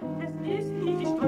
take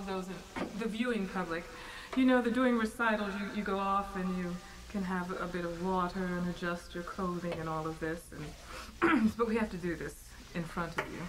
of those in the viewing public, you know, the doing recitals, you, you go off and you can have a bit of water and adjust your clothing and all of this. And but we have to do this in front of you.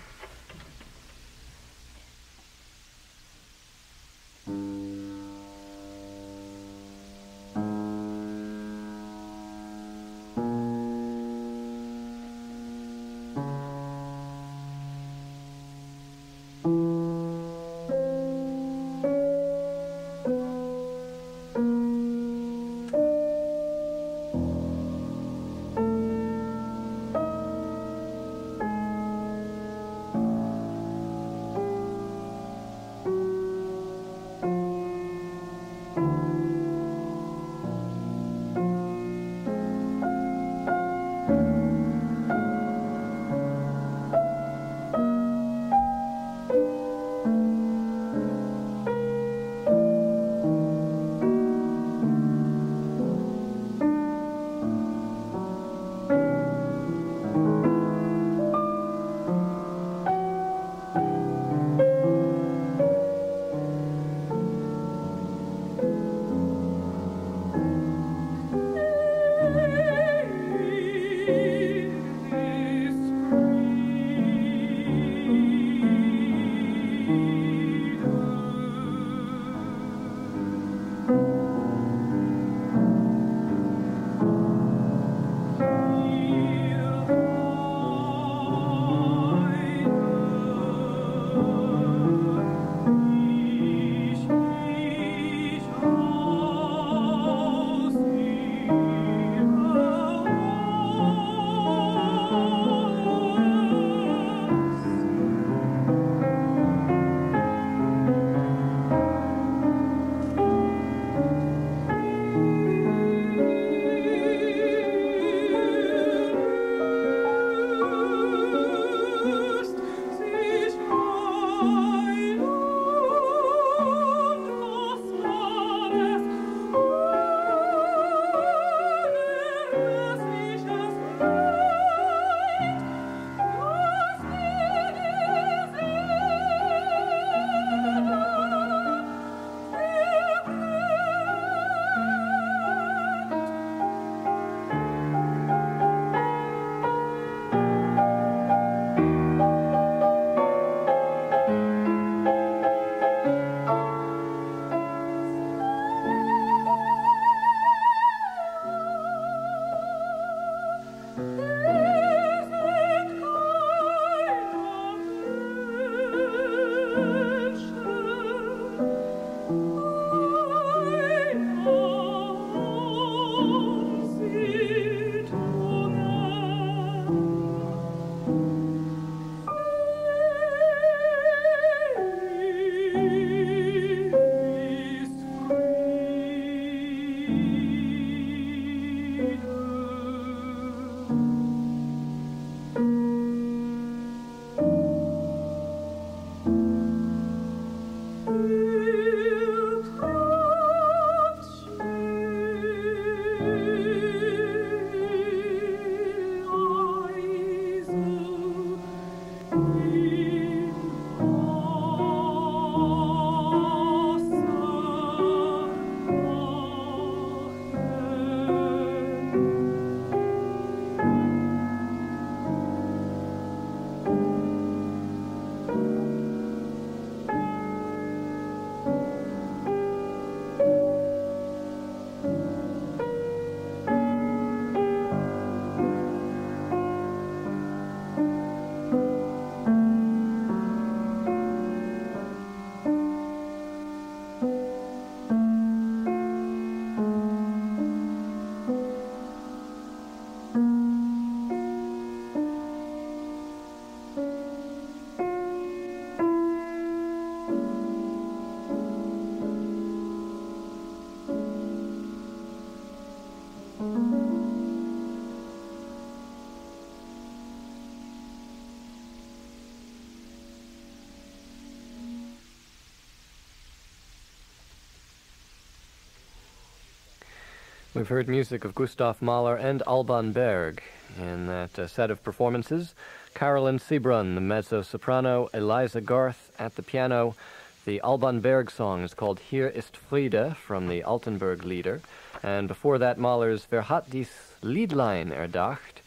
We've heard music of Gustav Mahler and Alban Berg in that uh, set of performances. Carolyn Sebron, the mezzo soprano, Eliza Garth at the piano. The Alban Berg song is called Hier ist Friede from the Altenberg Lieder. And before that, Mahler's Wer hat dies Liedlein erdacht?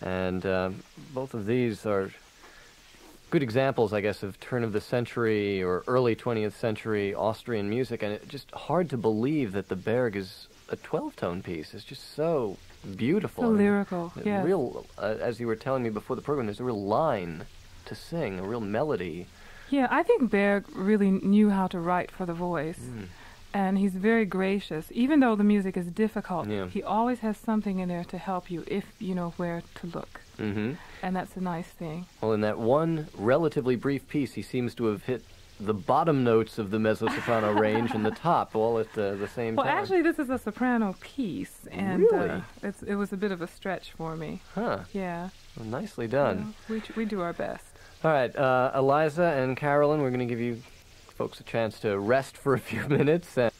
And uh, both of these are good examples, I guess, of turn of the century or early 20th century Austrian music. And it's just hard to believe that the Berg is a 12 tone piece. It's just so beautiful. So lyrical, yeah. Real, uh, as you were telling me before the program, there's a real line to sing, a real melody. Yeah, I think Berg really knew how to write for the voice. Mm. And he's very gracious. Even though the music is difficult, yeah. he always has something in there to help you if you know where to look. Mm-hmm. And that's a nice thing. Well, in that one relatively brief piece, he seems to have hit the bottom notes of the mezzo soprano range and the top all at the, the same well, time. Well, actually, this is a soprano piece, and really? uh, it's, it was a bit of a stretch for me. Huh. Yeah. Well, nicely done. we, we do our best. All right, uh, Eliza and Carolyn, we're going to give you folks a chance to rest for a few minutes. And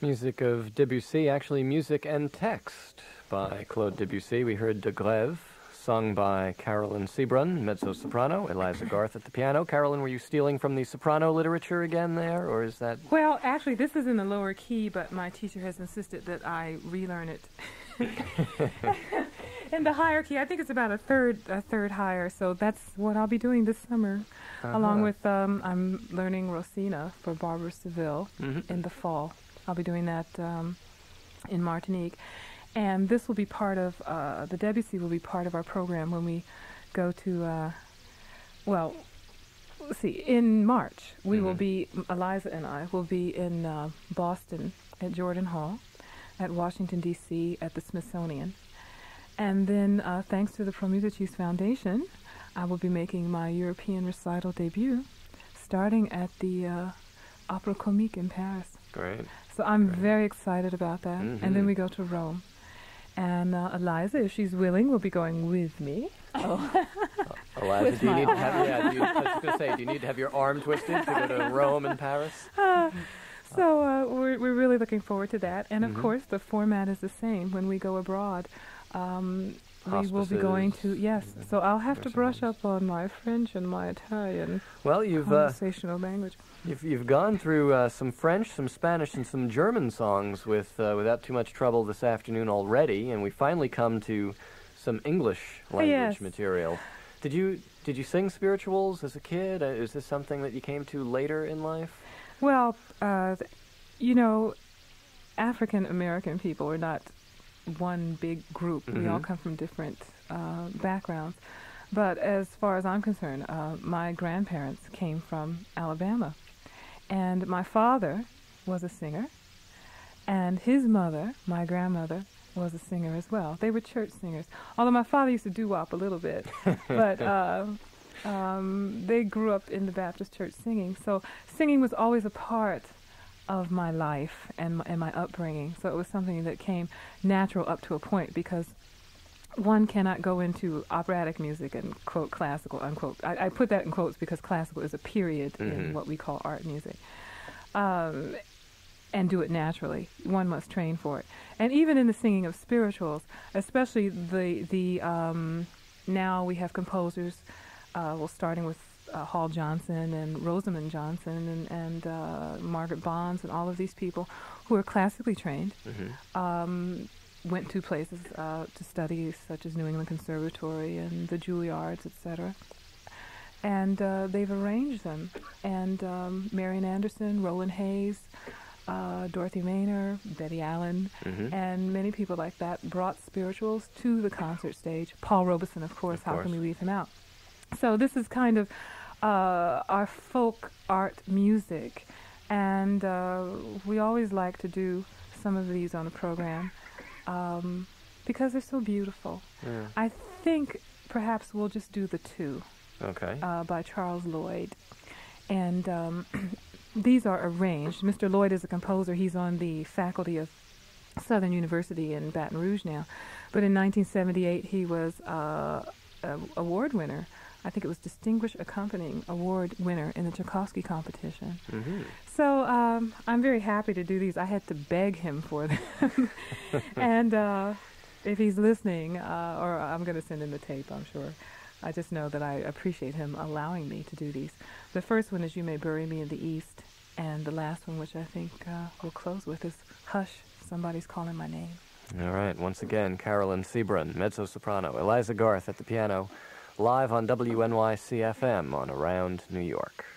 Music of Debussy, actually music and text by Claude Debussy. We heard De Grève, sung by Carolyn Sebron, mezzo-soprano, Eliza Garth at the piano. Carolyn, were you stealing from the soprano literature again there, or is that... Well, actually, this is in the lower key, but my teacher has insisted that I relearn it in the higher key. I think it's about a third, a third higher, so that's what I'll be doing this summer. Uh-huh. Along with, um, I'm learning Rosina for Barber of Seville Mhm. in the fall. I'll be doing that um, in Martinique. And this will be part of, uh, the Debussy will be part of our program when we go to, uh, well, let's see, in March, we will Mhm. be, Eliza and I will be in uh, Boston at Jordan Hall, at Washington, D.C., at the Smithsonian. And then, uh, thanks to the Pro Musicis Foundation, I will be making my European recital debut starting at the uh, Opera Comique in Paris. Great. So I'm Great. very excited about that. And Mhm. then we go to Rome. And uh, Eliza, if she's willing, will be going with me. Oh, Eliza, do you need to have, yeah, do you, I was going to say, do you need to have your arm twisted to go to Rome and Paris? So uh, we're, we're really looking forward to that. And of Mhm. course, the format is the same when we go abroad. Um, we will be going to, yes. mhm, So I'll have to brush up on my French and my Italian Well, you've, uh, conversational language. you've, you've gone through uh, some French, some Spanish, and some German songs with, uh, without too much trouble this afternoon already, and we finally come to some English language Yes. material. Did you, did you sing spirituals as a kid? Uh, is this something that you came to later in life? Well, uh, you know, African American people are not one big group. We all Mhm. come from different uh, backgrounds. But as far as I'm concerned, uh, my grandparents came from Alabama. And my father was a singer. And his mother, my grandmother, was a singer as well. They were church singers. Although my father used to doo wop a little bit. but uh, um, they grew up in the Baptist church singing. So singing was always a part of my life and my, and my upbringing. So it was something that came natural up to a point because one cannot go into operatic music and quote classical unquote. I, I put that in quotes because classical is a period Mhm. in what we call art music. Um, and do it naturally. One must train for it. And even in the singing of spirituals, especially the the um, now we have composers, uh, well, starting with uh, Hall Johnson and Rosamond Johnson and, and uh, Margaret Bonds and all of these people who are classically trained, Mm-hmm. um, went to places uh, to study, such as New England Conservatory and the Juilliards, etc. And uh, they've arranged them. And um, Marian Anderson, Roland Hayes, uh, Dorothy Maynor, Betty Allen, Mm-hmm. and many people like that brought spirituals to the concert stage. Paul Robeson, of course, Of how can we leave him out? So this is kind of uh, our folk art music, and uh, we always like to do some of these on the program um, because they're so beautiful. Yeah. I think perhaps we'll just do the two Okay. uh, by Charles Lloyd. And um, these are arranged. Mr. Lloyd is a composer. He's on the faculty of Southern University in Baton Rouge now. But in 1978, he was uh, a award winner. I think it was Distinguished Accompanying Award winner in the Tchaikovsky competition. mm-hmm. So um, I'm very happy to do these. I had to beg him for them. and uh, if he's listening, uh, or I'm going to send him the tape, I'm sure. I just know that I appreciate him allowing me to do these. The first one is You May Bury Me in the East, and the last one, which I think uh, we'll close with, is Hush, Somebody's Calling My Name. All right, once again, Carolyn Sebron, mezzo soprano, Eliza Garth at the piano, live on WNYC FM on Around New York.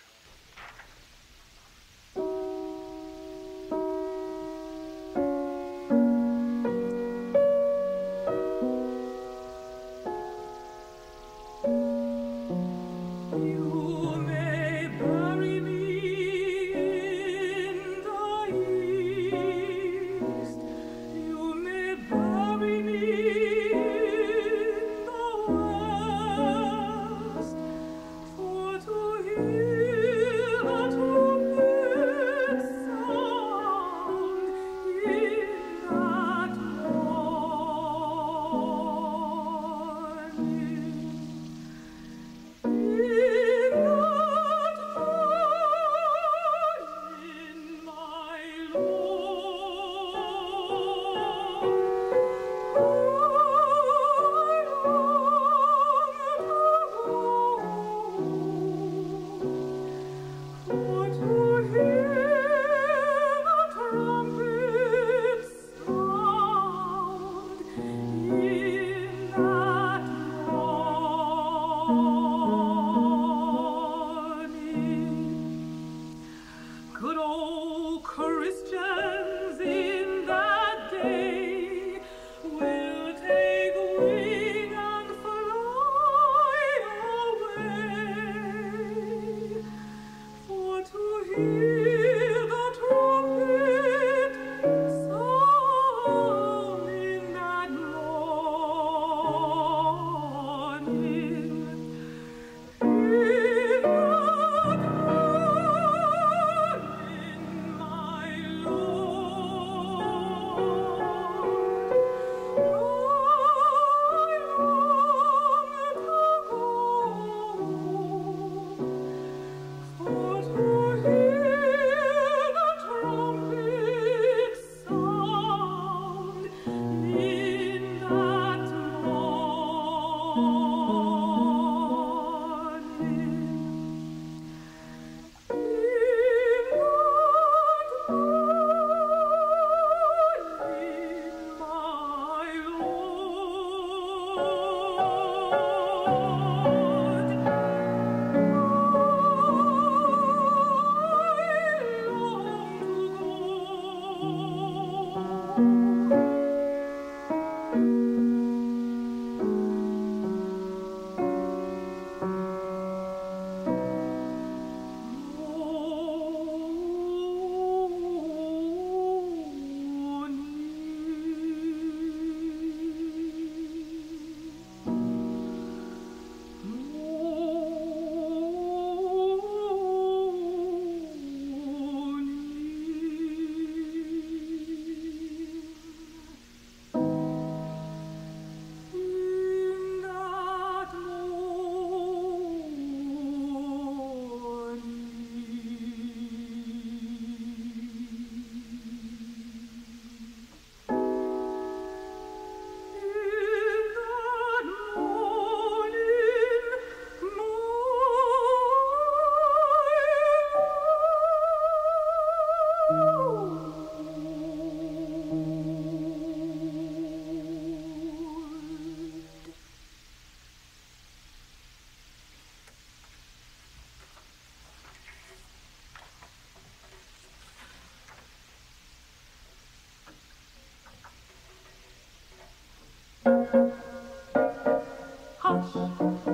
Hush.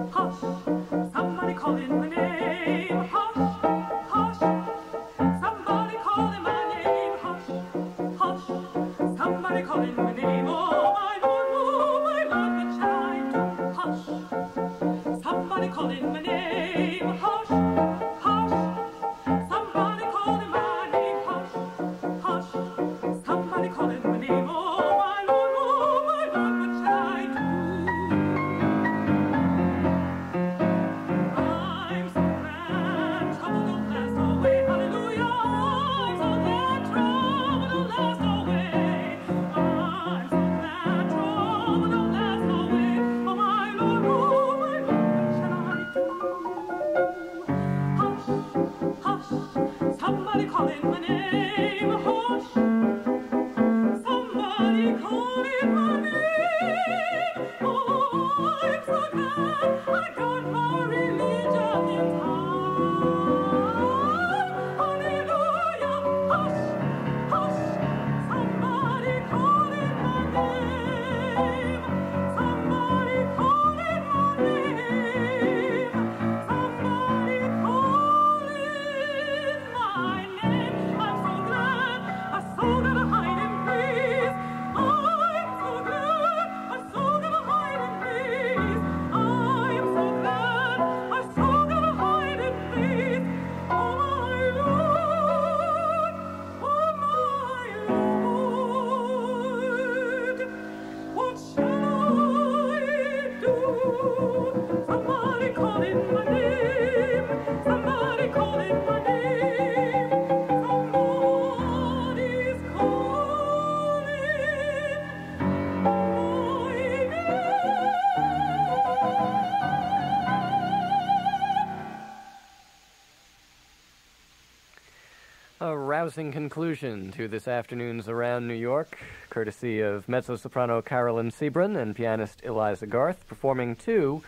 Rousing conclusion to this afternoon's Around New York, courtesy of mezzo soprano Carolyn Sebron and pianist Eliza Garth, performing two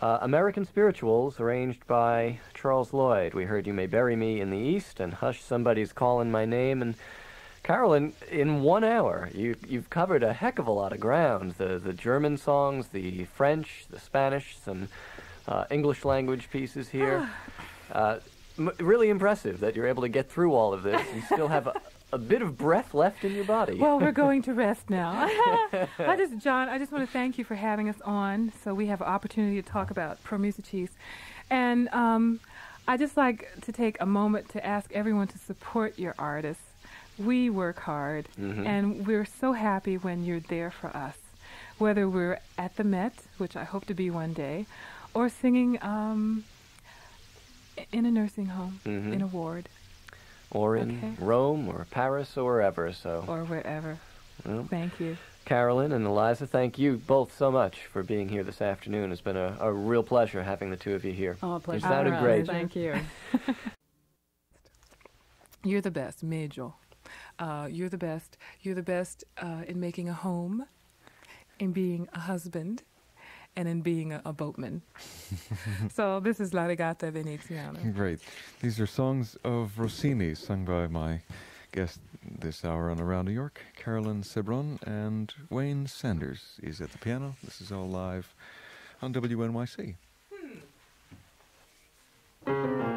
uh, American spirituals arranged by Charles Lloyd. We heard You May Bury Me in the East and Hush, Somebody's Calling My Name. And Carolyn, in one hour, you, you've covered a heck of a lot of ground the, the German songs, the French, the Spanish, some uh, English language pieces here. Uh, m- really impressive that you're able to get through all of this and still have a, a bit of breath left in your body. Well, we're going to rest now. I just, John, I just want to thank you for having us on, so we have an opportunity to talk about Pro Musicis, and um, I just like to take a moment to ask everyone to support your artists. We work hard, Mhm. and we're so happy when you're there for us, whether we're at the Met, which I hope to be one day, or singing um, in a nursing home, Mhm. in a ward, or in okay. Rome or Paris or wherever. So, or wherever. well, Thank you. Carolyn and Eliza, thank you both so much for being here this afternoon. It's been a, a real pleasure having the two of you here. Oh, a You pleasure. sounded Our great. Thank you. You're the best, Major. Uh, you're the best. You're the best uh, in making a home, in being a husband, and in being a, a boatman. so this is La Regata Veneziana. Great. These are songs of Rossini sung by my guest this hour on Around New York, Carolyn Sebron, and Wayne Sanders is at the piano. This is all live on WNYC. Là hmm.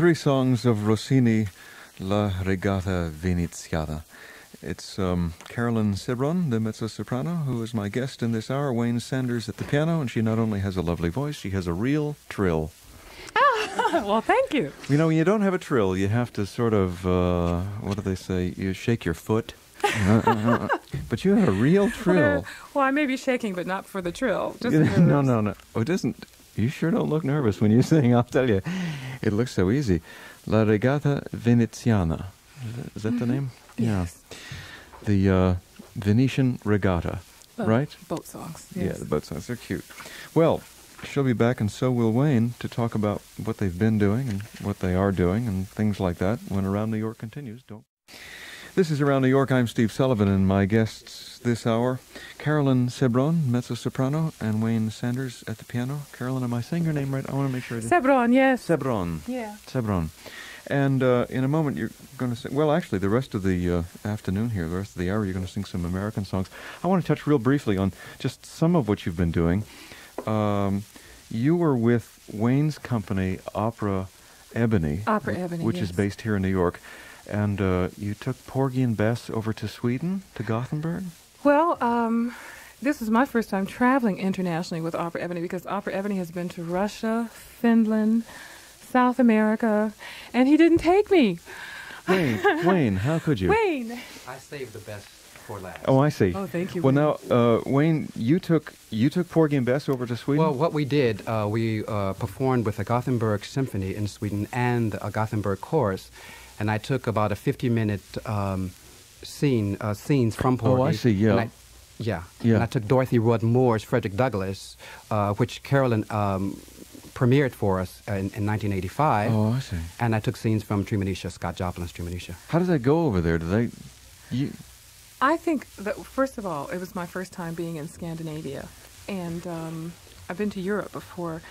Three songs of Rossini, La Regata Veneziana. It's um, Carolyn Sebron, the mezzo soprano, who is my guest in this hour. Wayne Sanders at the piano, and she not only has a lovely voice, she has a real trill. well, thank you. You know, when you don't have a trill, you have to sort of, uh, what do they say? You shake your foot. but you have a real trill. Well, I may be shaking, but not for the trill. Just no, no, no. Oh, it doesn't. You sure don't look nervous when you sing. I'll tell you, it looks so easy. La Regata Veneziana. Is that, is that the name? Yes. Yeah. The uh, Venetian Regatta, Well, right? Boat songs. Yeah, the boat songs. They're cute. Well, she'll be back, and so will Wayne, to talk about what they've been doing and what they are doing and things like that when Around New York continues. Don't. This is Around New York. I'm Steve Sullivan, and my guests this hour, Carolyn Sebron, mezzo soprano, and Wayne Sanders at the piano. Carolyn, am I saying your name right? I want to make sure I did. Sebron, yes. Sebron. yeah. Sebron. And uh, in a moment, you're going to sing. Well, actually, the rest of the uh, afternoon here, the rest of the hour, you're going to sing some American songs. I want to touch real briefly on just some of what you've been doing. Um, you were with Wayne's company, Opera Ebony, Opera Ebony, which is based here in New York. And uh, you took Porgy and Bess over to Sweden, to Gothenburg. Well, um, this is my first time traveling internationally with Opera Ebony because Opera Ebony has been to Russia, Finland, South America, and he didn't take me. Wayne, Wayne, how could you? Wayne. I saved the best for last. Oh, I see. Oh, thank you. Well, Wayne. now, uh, Wayne, you took you took Porgy and Bess over to Sweden. Well, what we did, uh, we uh, performed with the Gothenburg Symphony in Sweden and a Gothenburg chorus, and I took about a 50-minute um, scene uh, scenes from Porgy. Oh, I see, yeah. And I, yeah. Yeah. And I took Dorothy Rudd Moore's Frederick Douglass, uh, which Carolyn um, premiered for us uh, in, in 1985. oh, I see. And I took scenes from Treemonisha, Scott Joplin's Treemonisha. How did that go over there? Did they? You, I think that first of all, it was my first time being in Scandinavia, and um, I've been to Europe before,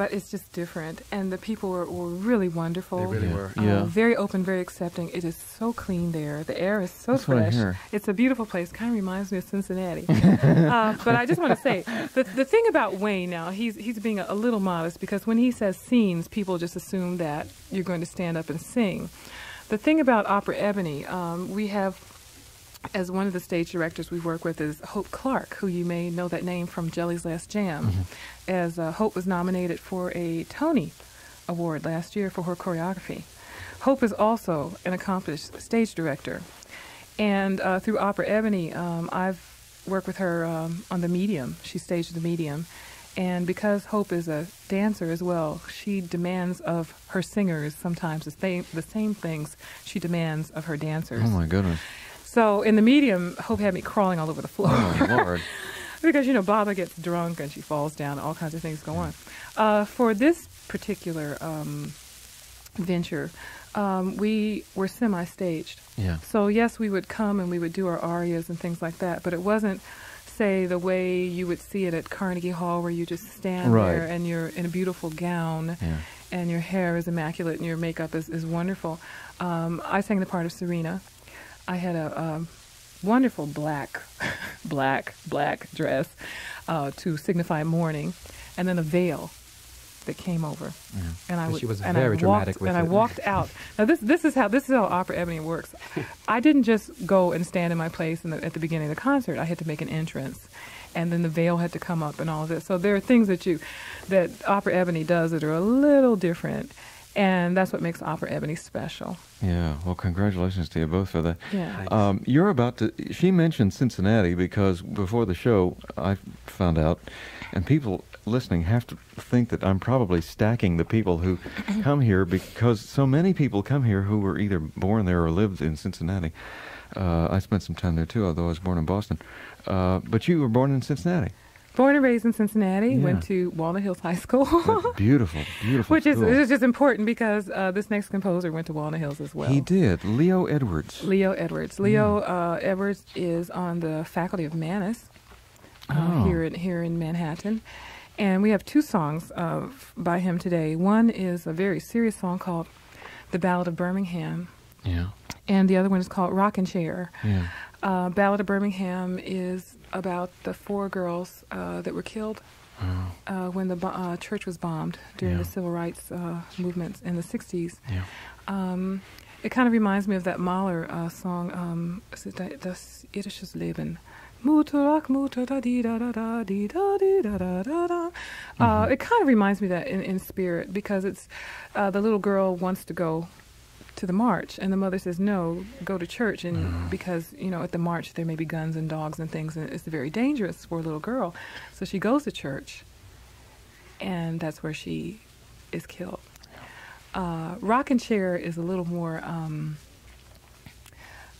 but it's just different. And the people were, were really wonderful. They really Yeah. were. Uh, Yeah. very open, very accepting. It is so clean there. The air is so That's what I fresh. hear. It's a beautiful place. Kind of reminds me of Cincinnati. uh, but I just want to say the the thing about Wayne now, he's he's being a, a little modest because when he says scenes, people just assume that you're going to stand up and sing. The thing about Opera Ebony, um, we have as one of the stage directors we work with is Hope Clark, who you may know that name from Jelly's Last Jam, as uh, Hope was nominated for a Tony Award last year for her choreography. Hope is also an accomplished stage director, and uh, through Opera Ebony, um, I've worked with her um, on The Medium. She staged The Medium, and because Hope is a dancer as well, she demands of her singers sometimes the same the same things she demands of her dancers. oh my goodness! So in the medium, Hope had me crawling all over the floor. Oh Lord! Because, you know, Baba gets drunk and she falls down, all kinds of things go on. Uh, for this particular um, venture, um, we were semi-staged. Yeah. So yes, we would come and we would do our arias and things like that, but it wasn't, say, the way you would see it at Carnegie Hall, where you just stand Right. there and you're in a beautiful gown Yeah. and your hair is immaculate and your makeup is, is wonderful. Um, I sang the part of Serena. I had a, um wonderful black, black, black dress uh, to signify mourning, and then a veil that came over. And I And would, she was and very I dramatic walked, and I walked out. Now this this is how this is how Opera Ebony works. I didn't just go and stand in my place in the, at the beginning of the concert. I had to make an entrance, and then the veil had to come up and all of this. So there are things that you that Opera Ebony does that are a little different, and that's what makes Opera Ebony special. Yeah. Well, congratulations to you both for that. Yeah. Um, you're about to. She mentioned Cincinnati because before the show, I found out, and people listening have to think that I'm probably stacking the people who come here because so many people come here who were either born there or lived in Cincinnati. Uh, I spent some time there too, although I was born in Boston. Uh, but you were born in Cincinnati. Born and raised in Cincinnati, Yeah. went to Walnut Hills High School. Beautiful, beautiful. Which is, school. is just important because uh, this next composer went to Walnut Hills as well. He did. Leo Edwards. Leo Edwards. Leo uh, Edwards is on the faculty of Mannes uh, Oh. here in here in Manhattan, and we have two songs uh, by him today. One is a very serious song called "The Ballad of Birmingham," Yeah. and the other one is called "Rockin' Chair." Yeah. Uh, Ballad of Birmingham is about the four girls uh, that were killed Oh, uh, when the uh, church was bombed during Yeah. the civil rights uh, movement in the 60s. yeah. Um, it kind of reminds me of that Mahler uh, song, um, Das irdisches Leben. Mutter, Mutter, da, di, da, da, da, di, da, di, da, da, da, da. Uh, it kind of reminds me of that in, in spirit because it's uh, the little girl wants to go to the march and the mother says no go to church and because you know at the march there may be guns and dogs and things and it's very dangerous for a little girl. So she goes to church and that's where she is killed. Uh, rocking chair is a little more um,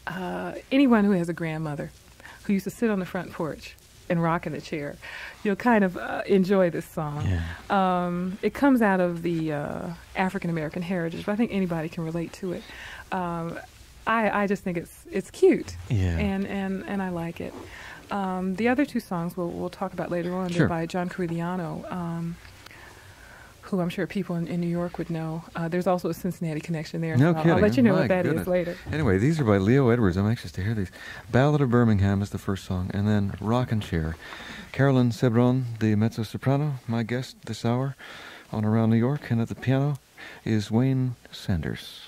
uh, anyone who has a grandmother who used to sit on the front porch and rock in the chair you'll kind of uh, enjoy this song Yeah. um, it comes out of the uh, African American heritage, but I think anybody can relate to it. Um, I, I just think it's it's cute, Yeah. and, and, and I like it. Um, the other two songs we'll, we'll talk about later on. Sure. They're by John Corigliano, um, who I'm sure people in, in New York would know. Uh, there's also a Cincinnati connection there. No so I'll- kidding. I'll, let you know My what that is goodness. later. Anyway, these are by Leo Edwards. I'm anxious to hear these. Ballad of Birmingham is the first song, and then Rockin' Chair. Carolyn Sebron, the mezzo soprano, my guest this hour on Around New York, and at the piano is Wayne Sanders.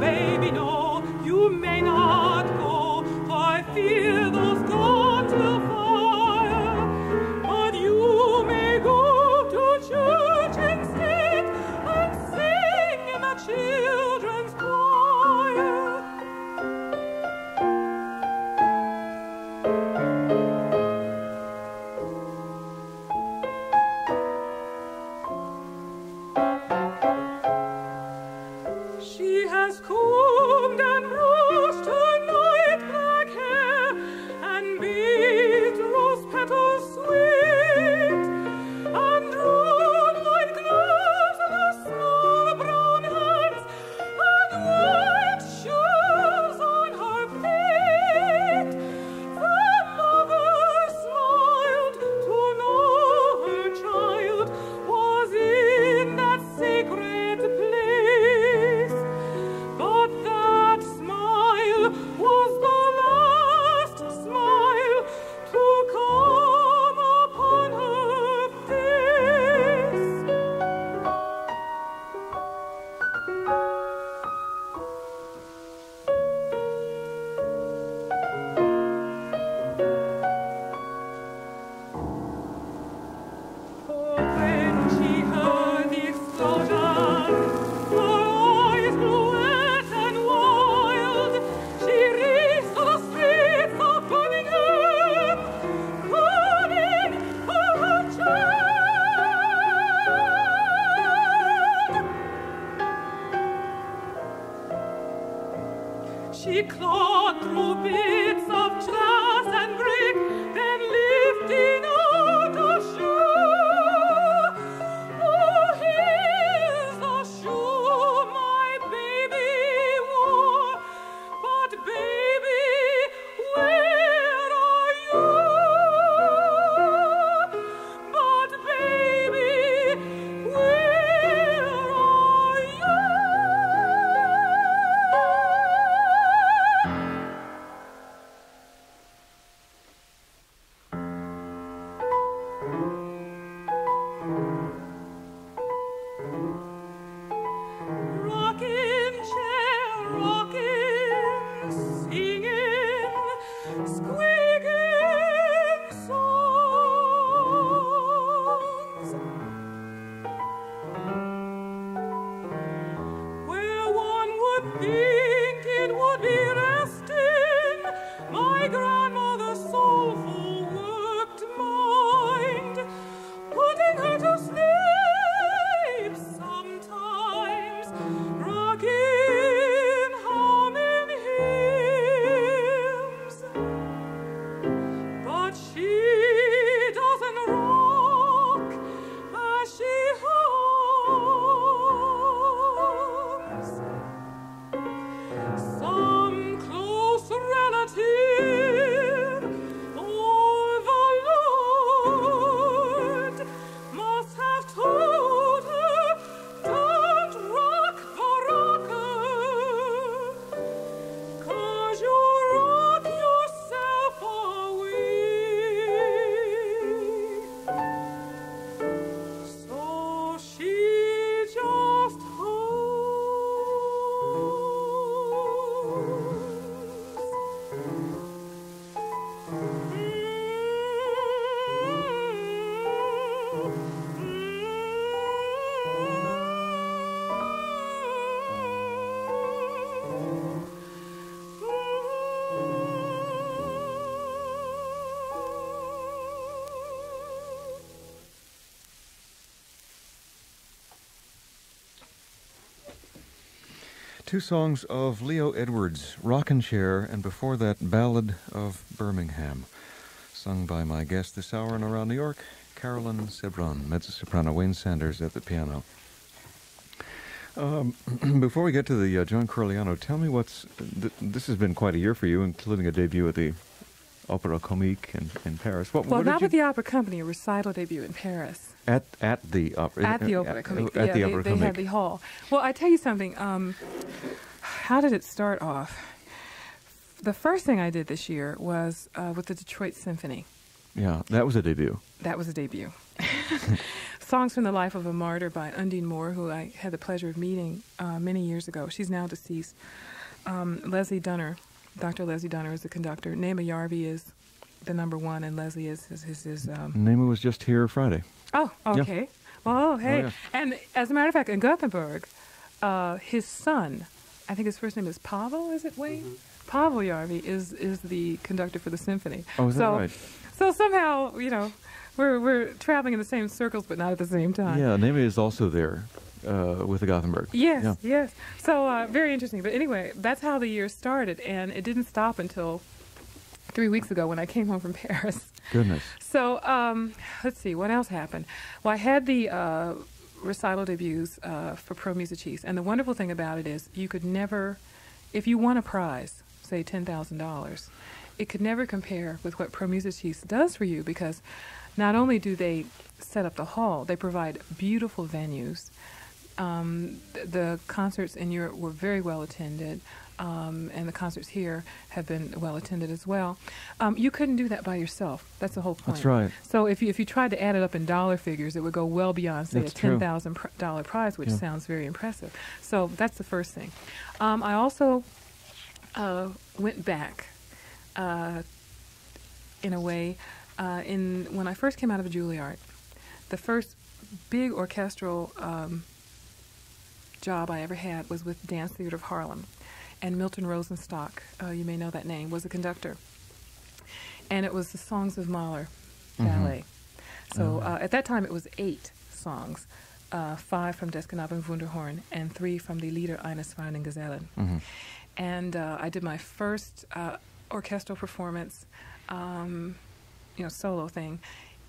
baby, no, you may not. Two songs of Leo Edwards, Rockin' Chair, and before that, Ballad of Birmingham, sung by my guest this hour in around New York, Carolyn Sebron, mezzo-soprano Wayne Sanders at the piano. Um, before we get to the uh, John Corigliano, tell me what's. Th- this has been quite a year for you, including a debut at the Opera Comique in, in Paris. What, Well, what not with the opera company, a recital debut in Paris. at at the opera at the uh, Opera Comique. At yeah, the Opera they Comique. had the hall. Well, I tell you something. Um, how did it start off? The first thing I did this year was uh, with the Detroit Symphony. Yeah, that was a debut. That was a debut. Songs from the Life of a Martyr by Undine Moore, who I had the pleasure of meeting uh, many years ago. She's now deceased. Um, Leslie Dunner, Dr. Leslie Dunner is the conductor. Neeme Järvi is the number one, and Leslie is his. his, his um, Neeme was just here Friday. Oh, Yeah. okay. Well, hey. yeah. And as a matter of fact, in Gothenburg, uh, his son, I think his first name is Pavel, is it Wayne? Pavel Järvi is, is the conductor for the symphony. Oh, is that so, right? So somehow, you know, we're, we're traveling in the same circles, but not at the same time. Yeah, Neeme is also there uh, with the Gothenburg. Yes, Yeah. yes. So uh, very interesting. But anyway, that's how the year started, and it didn't stop until three weeks ago when I came home from Paris. Goodness. So um, let's see, what else happened? Well, I had the uh, recital debuts uh, for Pro and the wonderful thing about it is you could never, if you won a prize, say ten thousand dollars, it could never compare with what Pro does for you because not only do they set up the hall, they provide beautiful venues. Um, th- the concerts in Europe were very well attended, um, and the concerts here have been well attended as well. Um, you couldn't do that by yourself. That's the whole point. That's right. So if you if you tried to add it up in dollar figures, it would go well beyond say That's a ten thousand pr- dollar prize, which Yeah. sounds very impressive. So that's the first thing. Um, I also uh, went back uh, in a way uh, in when I first came out of Juilliard. The first big orchestral um, job I ever had was with Dance Theater of Harlem, and Milton Rosenstock, uh, you may know that name, was a conductor, and it was the Songs of Mahler ballet. So uh, at that time it was eight songs, uh, five from Des Knaben Wunderhorn and three from the Lieder eines feinen Gesellen. Mhm. And uh, I did my first uh, orchestral performance, um, you know, solo thing,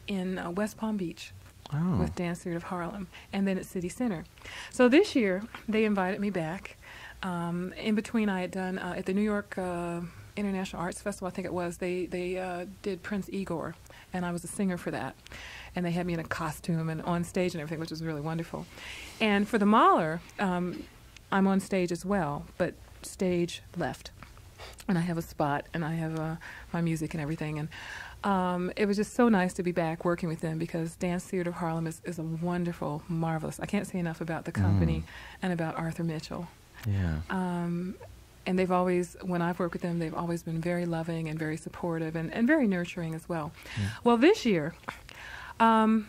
in uh, West Palm Beach Oh. with Dance Theater of Harlem, and then at City Center. So this year they invited me back. Um, in between, I had done uh, at the New York uh, International Arts Festival. I think it was they they uh, did Prince Igor, and I was a singer for that. And they had me in a costume and on stage and everything, which was really wonderful. And for the Mahler, um, I'm on stage as well, but stage left and I have a spot, and I have uh, my music and everything. And um, it was just so nice to be back working with them because Dance Theater of Harlem is, is a wonderful, marvelous. I can't say enough about the company and about Arthur Mitchell. Yeah. Um, and they've always, when I've worked with them, they've always been very loving and very supportive and, and very nurturing as well. Well, this year, um,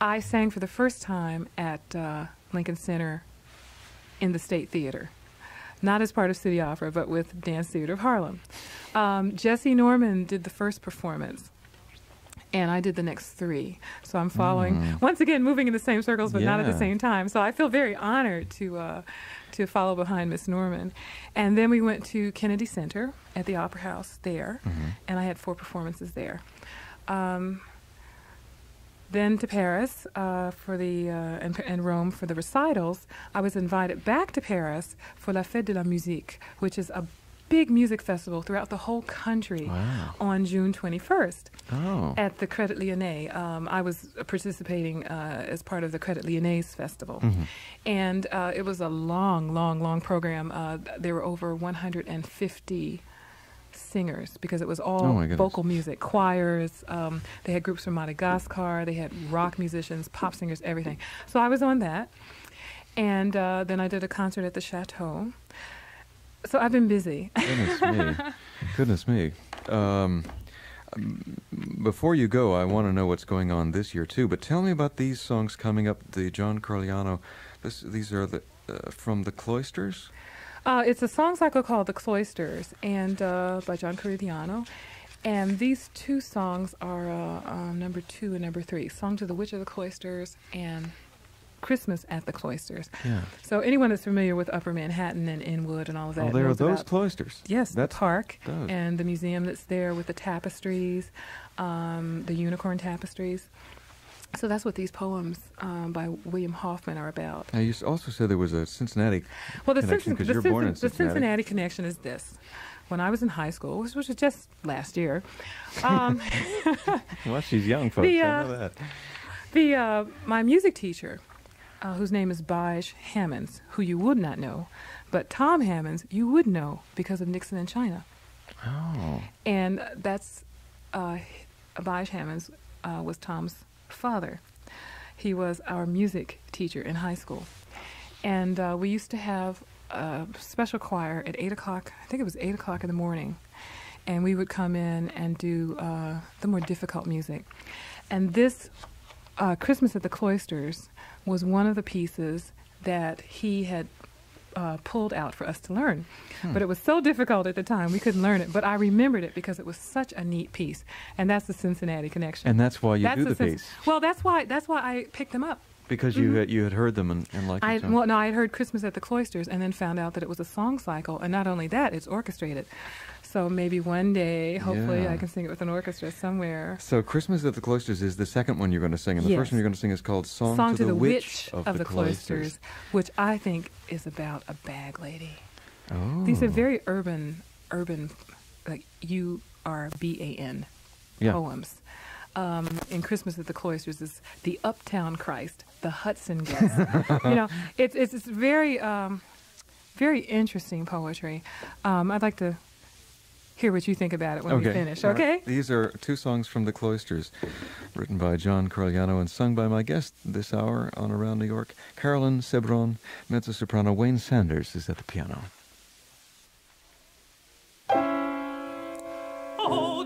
I sang for the first time at uh, Lincoln Center in the State Theater. Not as part of City Opera, but with Dance Theater of Harlem. Um, Jessye Norman did the first performance, and I did the next three. So I'm following, once again, moving in the same circles, but not at the same time. So I feel very honored to uh, to follow behind Miss Norman. And then we went to Kennedy Center at the Opera House there, and I had four performances there. Um, then to Paris uh, for the uh, and, and Rome for the recitals. I was invited back to Paris for La Fête de la Musique, which is a big music festival throughout the whole country Wow. on June 21st Oh. at the Credit Lyonnais. Um, I was participating uh, as part of the Credit Lyonnais festival. Mm-hmm. And uh, it was a long, long, long program. Uh, there were over 150 singers because it was Oh, all goodness. vocal music, choirs. Um, they had groups from Madagascar. They had rock musicians, pop singers, everything. So I was on that. And uh, then I did a concert at the Chateau. So I've been busy. Goodness me. Goodness me. Um, before you go, I want to know what's going on this year too. But tell me about these songs coming up. The John Corigliano. This, these are the uh, from the Cloisters. Uh, it's a song cycle called The Cloisters and uh, by John Corigliano. And these two songs are uh, um, number two and number three Song to the Witch of the Cloisters and Christmas at the Cloisters. Yeah. So, anyone that's familiar with Upper Manhattan and Inwood and all of that. Oh, there are those about- cloisters. Yes, That's the park those. and the museum that's there with the tapestries, um, the unicorn tapestries. So that's what these poems um, by William Hoffman are about. Now, you also said there was a Cincinnati. Well, the, connection, 'cause you're born in Cincin- the Cincinnati. Cincinnati connection is this. When I was in high school, which was just last year, um, Well, she's young, folks. The, I uh, know that. the uh, my music teacher, uh, whose name is Bige Hammonds, who you would not know, but Tom Hammons you would know because of Nixon and China. Oh. And that's uh, Hammonds uh, was Tom's father. He was our music teacher in high school. And uh, we used to have a special choir at 8 o'clock, I think it was 8 o'clock in the morning. And we would come in and do uh, the more difficult music. And this uh, Christmas at the Cloisters was one of the pieces that he had uh, pulled out for us to learn. Hmm. But it was so difficult at the time, we couldn't learn it. But I remembered it because it was such a neat piece. And that's the Cincinnati connection. And that's why you that's do the piece Well, that's why, that's why I picked them up. because you had, you had heard them and, and liked. Them. well, no, I had heard Christmas at the Cloisters and then found out that it was a song cycle. And not only that, it's orchestrated. So maybe one day, hopefully, Yeah. I can sing it with an orchestra somewhere. So Christmas at the Cloisters is the second one you're going to sing, and the first one you're going to sing is called "Song, Song to, the, Witch, of, the, Cloisters, which I think is about a bag lady. Oh, These are very urban, urban, like U R B A N yeah. poems. Um, in Christmas at the Cloisters is the Uptown Christ, the Hudson Guest. you know, it's it's, it's very um, very interesting poetry. Um, I'd like to hear what you think about it when okay. we finish. All right. Okay. These are two songs from the Cloisters, written by John Corigliano and sung by my guest this hour on Around New York, Carolyn Sebron. Mezzo soprano Wayne Sanders is at the piano. Old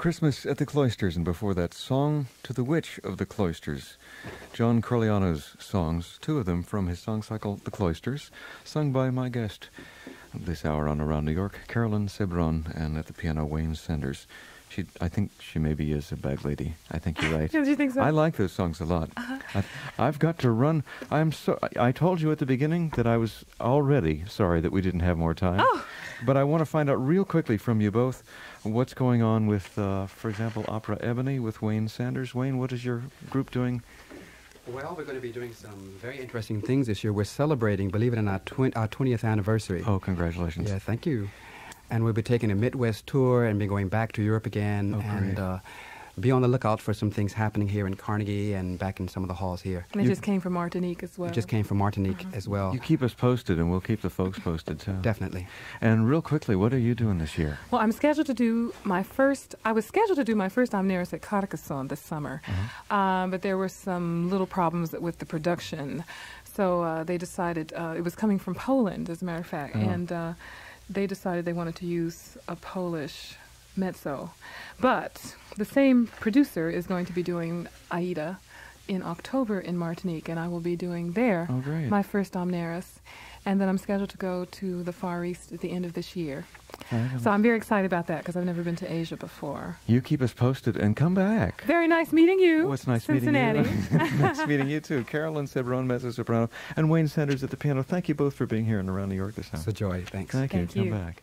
Christmas at the Cloisters, and before that, Song to the Witch of the Cloisters. John Corigliano's songs, two of them from his song cycle, The Cloisters, sung by my guest this hour on Around New York, Carolyn Sebron, and at the piano, Wayne Sanders. She, I think she maybe is a bag lady. I think you're right. Do you think so? I like those songs a lot. Uh-huh. I, I've got to run. I'm so. I, I told you at the beginning that I was already sorry that we didn't have more time. Oh. But I want to find out real quickly from you both what's going on with, uh, for example, Opera Ebony with Wayne Sanders. Wayne, what is your group doing? Well, we're going to be doing some very interesting things this year. We're celebrating, believe it or not, twen- our 20th anniversary. Oh, congratulations. Yeah, thank you. And we'll be taking a Midwest tour and be going back to Europe again. Oh, and uh, be on the lookout for some things happening here in Carnegie and back in some of the halls here. And it You- just came from Martinique as well. We just came from Martinique as well. You keep us posted, and we'll keep the folks posted too. Definitely. And real quickly, what are you doing this year? Well, I'm scheduled to do my first. I was scheduled to do my first Amneris at Carcassonne this summer, um, but there were some little problems with the production, so uh, they decided uh, it was coming from Poland, as a matter of fact, Oh. and uh, they decided they wanted to use a Polish mezzo, but the same producer is going to be doing Aida in October in Martinique, and I will be doing there Oh, great. my first Amneris. And then I'm scheduled to go to the Far East at the end of this year. So I'm very excited about that because I've never been to Asia before. you keep us posted and come back. Very nice meeting you. Oh, it's nice Cincinnati. meeting you. nice meeting you too. Carolyn Sebron, mezzo soprano, and Wayne Sanders at the piano. Thank you both for being here and around New York this time. It's a joy. Thanks. Thank, Thank you. you. Come back.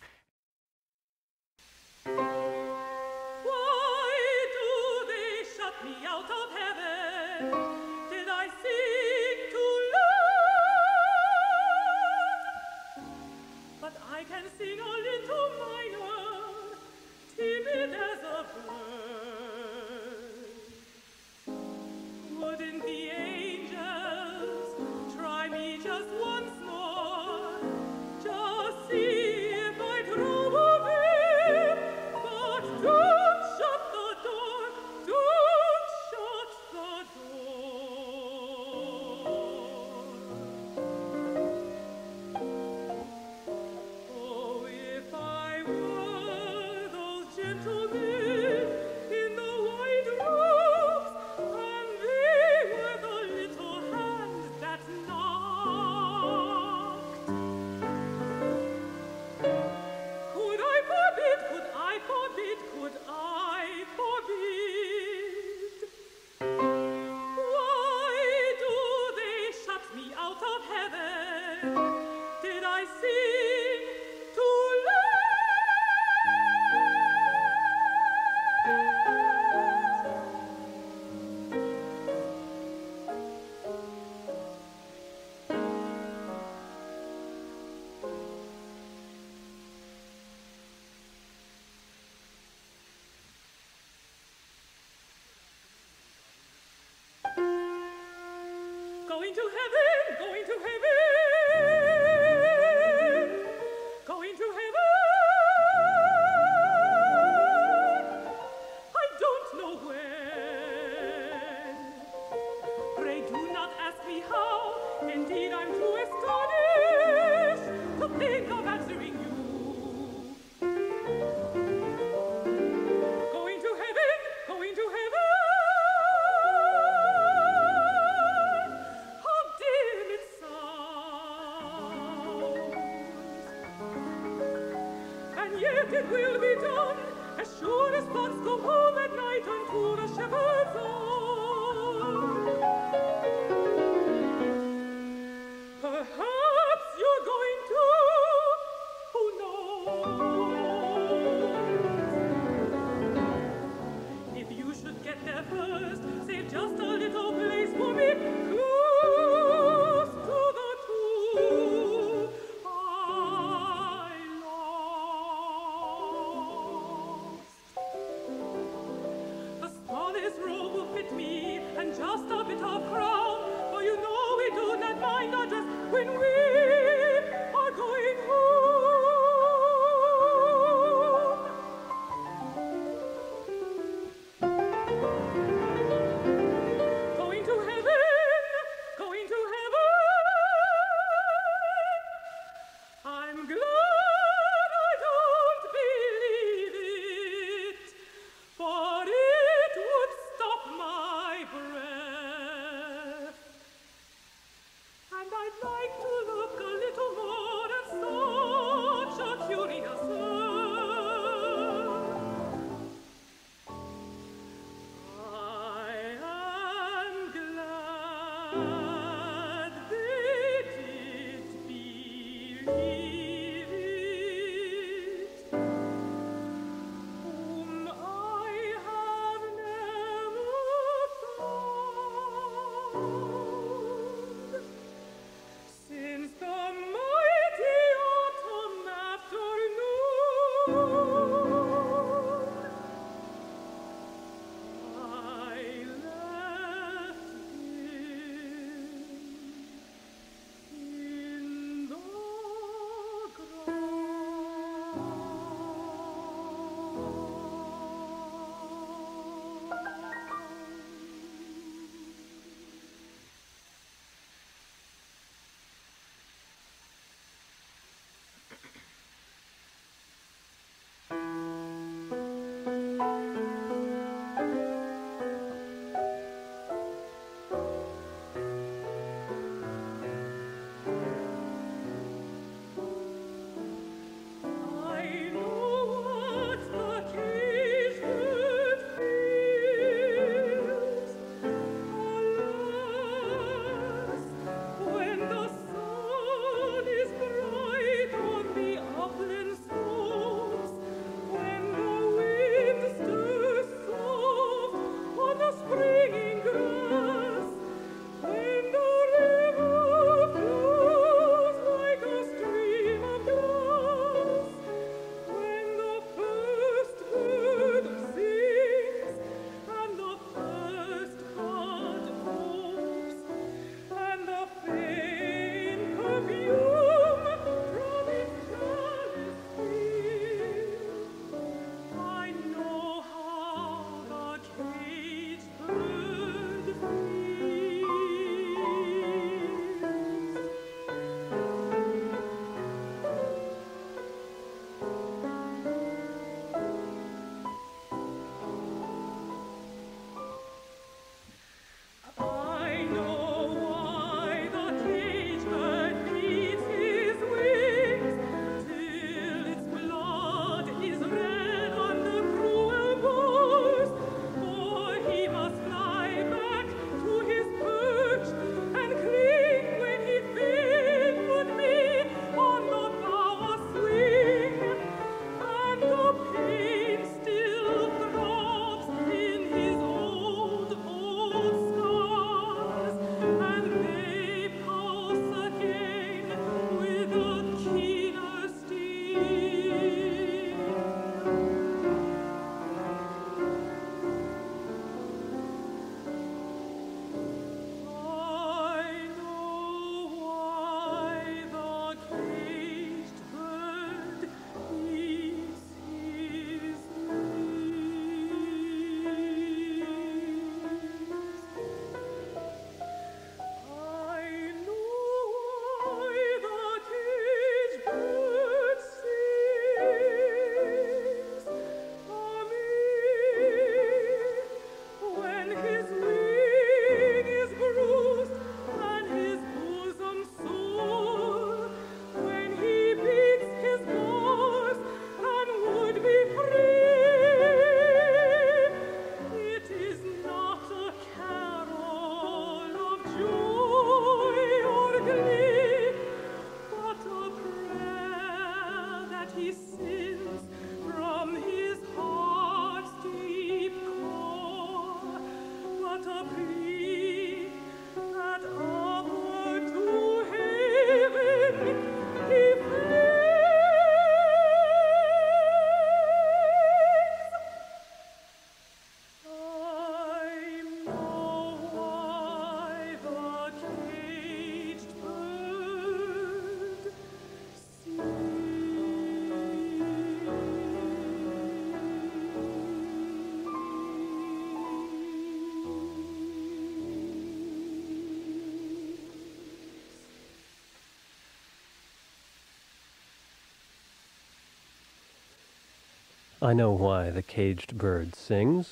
I Know Why the Caged Bird Sings.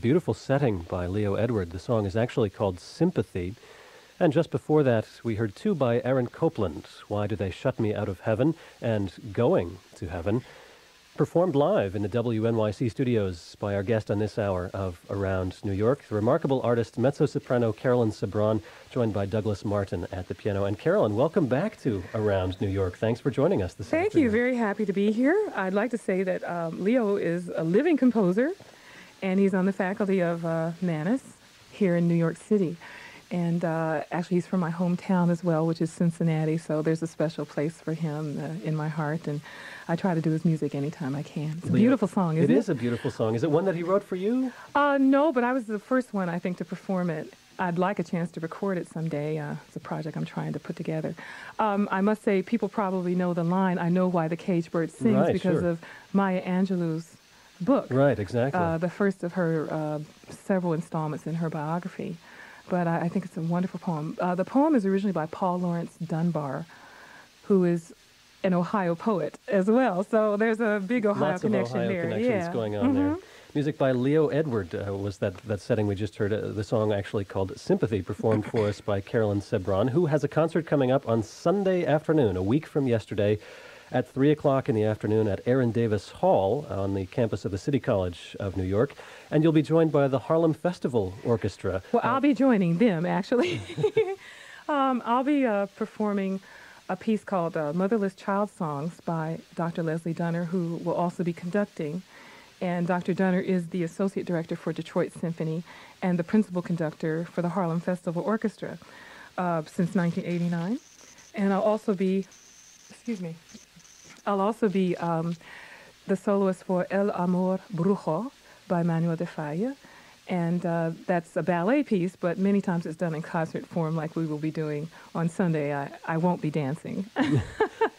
Beautiful setting by Leo Edward. The song is actually called Sympathy. And just before that, we heard two by Aaron Copland, Why Do They Shut Me Out of Heaven and Going to Heaven performed live in the WNYC studios by our guest on this hour of Around New York, the remarkable artist mezzo-soprano Carolyn Sebron, joined by Douglas Martin at the piano. And Carolyn, welcome back to Around New York. Thanks for joining us this evening. Thank afternoon. you. Very happy to be here. I'd like to say that um, Leo is a living composer, and he's on the faculty of uh, Mannes here in New York City. And uh, actually, he's from my hometown as well, which is Cincinnati. So there's a special place for him uh, in my heart. And I try to do his music anytime I can. It's a beautiful song, isn't It it? is a beautiful song. Is it one that he wrote for you? Uh, no, but I was the first one, I think, to perform it. I'd like a chance to record it someday. Uh, it's a project I'm trying to put together. Um, I must say, people probably know the line, I know why the cage bird sings, Right, because sure. of Maya Angelou's book. Right, exactly. Uh, the first of her uh, several installments in her biography. But I, I think it's a wonderful poem. Uh, the poem is originally by Paul Laurence Dunbar, who is an Ohio poet as well. So there's a big Ohio Lots of Ohio there. connections yeah. going on there. Mhm. Music by Leo Edward uh, was that, that setting we just heard. Uh, the song actually called Sympathy, performed for us by Carolyn Sebron, who has a concert coming up on Sunday afternoon, a week from yesterday, at 3 o'clock in the afternoon at Aaron Davis Hall on the campus of the City College of New York. And you'll be joined by the Harlem Festival Orchestra. Well, Uh, I'll be joining them actually. um, I'll be uh, performing a piece called uh, Motherless Child Songs by Dr. Leslie Dunner, who will also be conducting. And Dr. Dunner is the associate director for Detroit Symphony and the principal conductor for the Harlem Festival Orchestra uh, since 1989. And I'll also be, excuse me, I'll also be um, the soloist for El Amor Brujo by Manuel de Falla. And uh, that's a ballet piece, but many times it's done in concert form, like we will be doing on Sunday. I, I won't be dancing.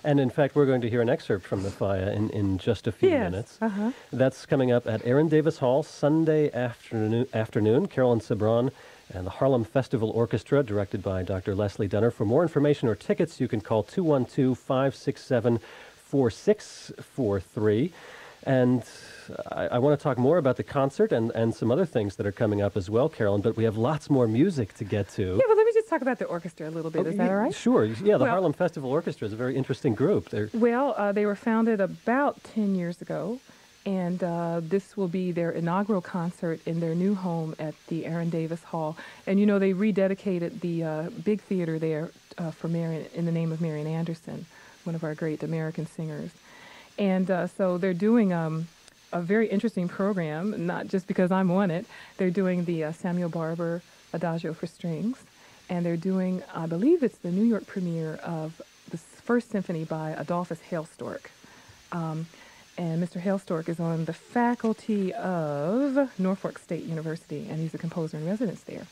And in fact, we're going to hear an excerpt from the Falla in, in just a few Yes, minutes. uh-huh. That's coming up at Aaron Davis Hall Sunday afternoon. afternoon. Carolyn Sebron and the Harlem Festival Orchestra, directed by Dr. Leslie Dunner. For more information or tickets, you can call 212 567 4643. And I, I want to talk more about the concert and, and some other things that are coming up as well, Carolyn, but we have lots more music to get to. Yeah, but let me just talk about the orchestra a little bit. Is that all right? Sure. Yeah, the Well- Harlem Festival Orchestra is a very interesting group. They're Well, uh, they were founded about 10 years ago, and uh, this will be their inaugural concert in their new home at the Aaron Davis Hall. And you know, they rededicated the uh, big theater there uh, for Marian, in the name of Marian Anderson, one of our great American singers. And uh, so they're doing um, a very interesting program, not just because I'm on it. They're doing the uh, Samuel Barber Adagio for Strings, and they're doing, I believe it's the New York premiere of the first symphony by Adolphus Hailstork. Um, and Mr. Hailstork is on the faculty of Norfolk State University, and he's a composer in residence there.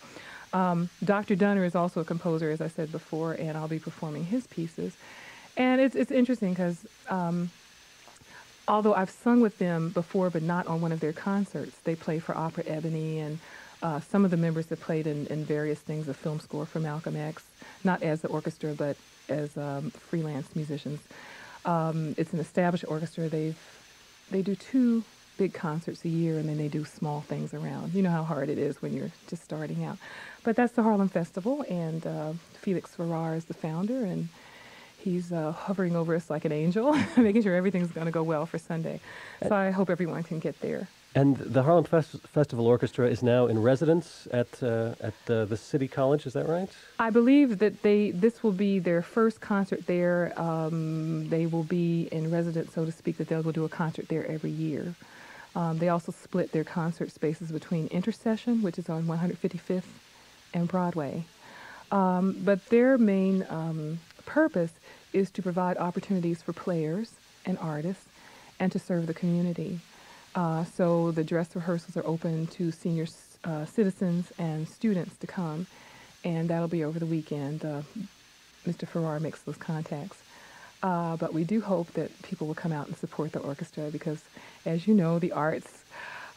Um, Dr. Dunner is also a composer, as I said before, and I'll be performing his pieces. And it's, it's interesting because um, although I've sung with them before, but not on one of their concerts, they play for Opera Ebony, and uh, some of the members have played in, in various things, a film score for Malcolm X, not as the orchestra, but as um, freelance musicians. Um, it's an established orchestra. They've they do two big concerts a year, and then they do small things around. You know how hard it is when you're just starting out. But that's the Harlem Festival, and uh, Felix Farrar is the founder, and he's uh, hovering over us like an angel, making sure everything's going to go well for Sunday. So I hope everyone can get there. And the Harlem Fes- Festival Orchestra is now in residence at uh, at uh, the City College. Is that right? I believe that they this will be their first concert there. Um, they will be in residence, so to speak, that they'll go do a concert there every year. Um, they also split their concert spaces between Intercession, which is on 155th, and Broadway. Um, but their main um, purpose is to provide opportunities for players and artists and to serve the community. Uh, so the dress rehearsals are open to senior uh, citizens and students to come, and that'll be over the weekend. Uh, Mr. Farrar makes those contacts. Uh, but we do hope that people will come out and support the orchestra because, as you know, the arts,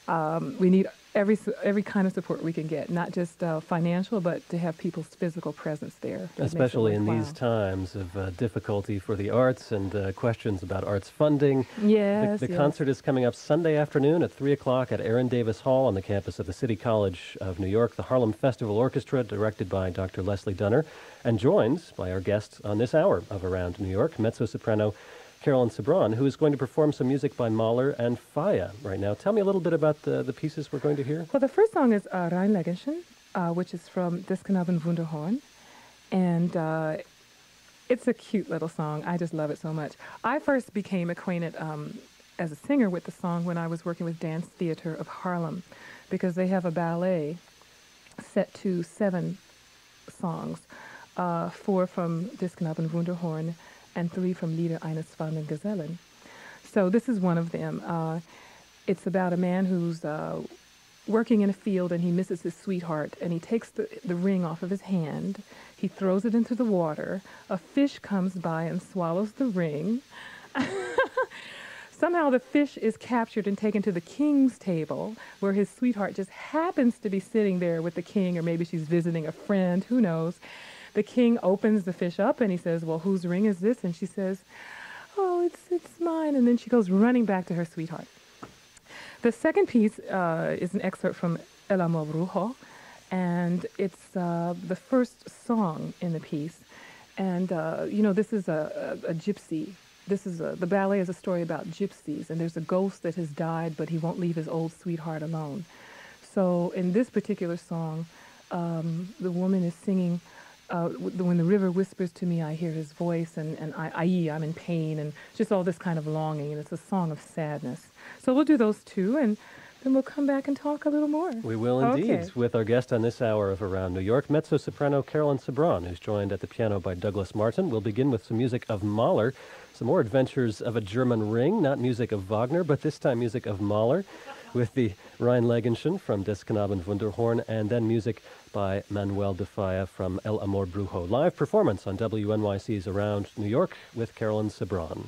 um, we need every every kind of support we can get, not just uh, financial, but to have people's physical presence there. Especially in these times of uh, difficulty for the arts and uh, questions about arts funding. Yes. The, the yes. concert is coming up Sunday afternoon at 3 o'clock at Aaron Davis Hall on the campus of the City College of New York. The Harlem Festival Orchestra, directed by Dr. Leslie Dunner, and joined by our guests on this hour of Around New York, mezzo soprano Carolyn Sebron, who is going to perform some music by Mahler and Falla right now. Tell me a little bit about the, the pieces we're going to hear. Well, the first song is uh, Rheinlegendchen, uh, which is from Des Knaben Wunderhorn. And uh, it's a cute little song. I just love it so much. I first became acquainted um, as a singer with the song when I was working with Dance Theater of Harlem because they have a ballet set to seven songs, uh, four from Des Knaben Wunderhorn and three from Lieder eines fahrenden Gesellen. So this is one of them. Uh, it's about a man who's uh, working in a field and he misses his sweetheart and he takes the, the ring off of his hand. He throws it into the water. A fish comes by and swallows the ring. Somehow the fish is captured and taken to the king's table where his sweetheart just happens to be sitting there with the king or maybe she's visiting a friend, who knows. The king opens the fish up and he says, Well, whose ring is this? And she says, Oh, it's, it's mine. And then she goes running back to her sweetheart. The second piece uh, is an excerpt from El Amor Brujo, and it's uh, the first song in the piece. And, uh, you know, this is a, a, a gypsy. This is a, the ballet is a story about gypsies, and there's a ghost that has died, but he won't leave his old sweetheart alone. So in this particular song, um, the woman is singing uh, when the river whispers to me, I hear his voice, and, and I, I, I'm in pain, and just all this kind of longing, and it's a song of sadness. So we'll do those two, and then we'll come back and talk a little more. We will indeed, Okay. with our guest on this hour of Around New York, mezzo soprano Carolyn Sebron, who's joined at the piano by Douglas Martin. We'll begin with some music of Mahler, some more adventures of a German ring, not music of Wagner, but this time music of Mahler, with the Rheinlegendchen from Des Knaben Wunderhorn, and then music by Manuel de Falla from El Amor Brujo. Live performance on WNYC's Around New York with Carolyn Sebron.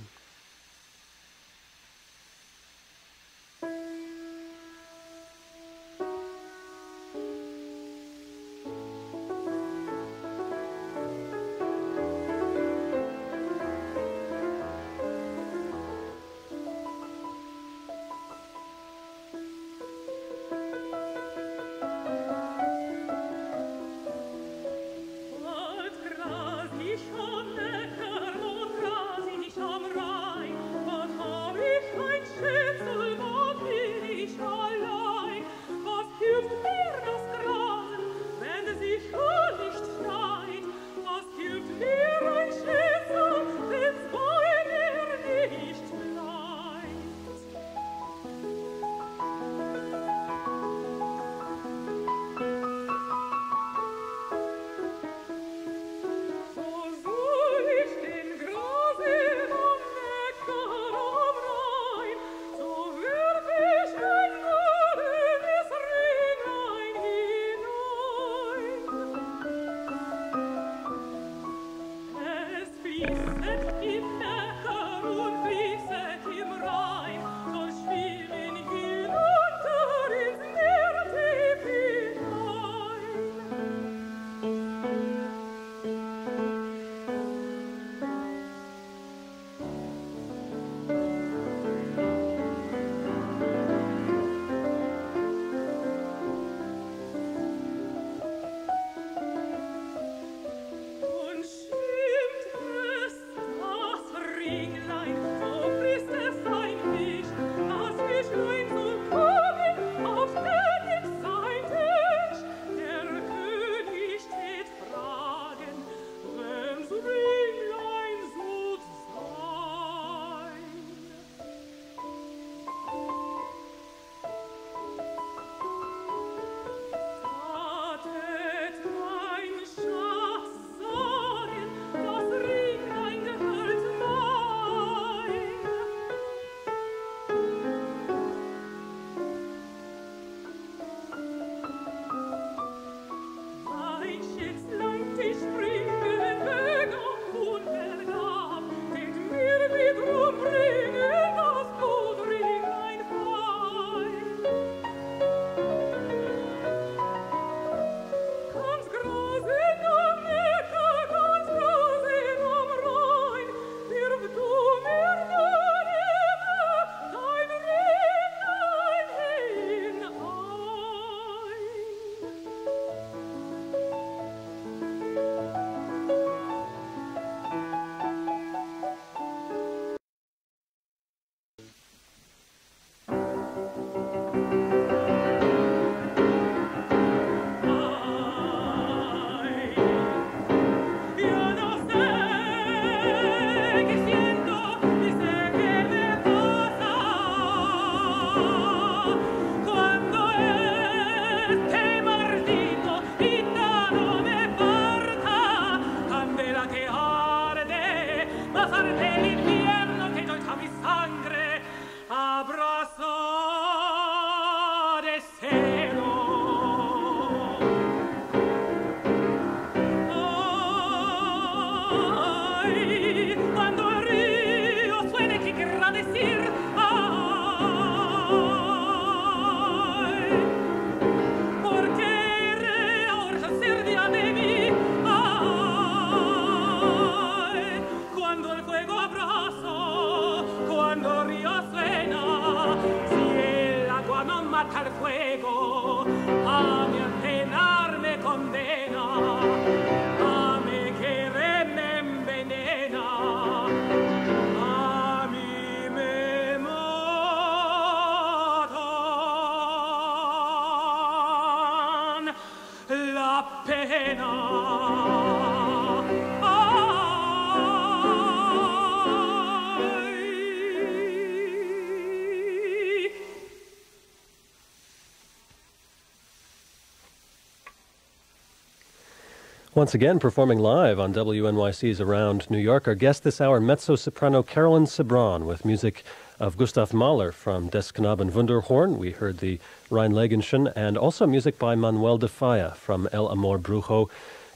Once again, performing live on WNYC's Around New York, our guest this hour, mezzo soprano Carolyn Sebron, with music of Gustav Mahler from Des Knaben Wunderhorn. We heard the Rheinlegendchen, and also music by Manuel de Falla from El Amor Brujo.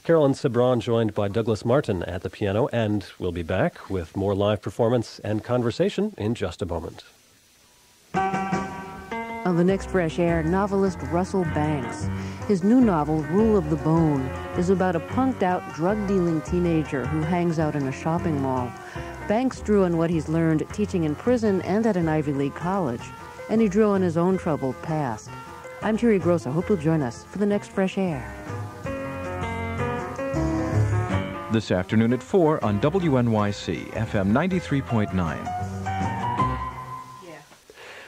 Carolyn Sebron joined by Douglas Martin at the piano, and we'll be back with more live performance and conversation in just a moment. On the next Fresh Air, novelist Russell Banks. His new novel, Rule of the Bone, is about a punked out, drug dealing teenager who hangs out in a shopping mall. Banks drew on what he's learned teaching in prison and at an Ivy League college, and he drew on his own troubled past. I'm Terry Gross. I hope you'll join us for the next Fresh Air. This afternoon at 4 on WNYC FM 93.9.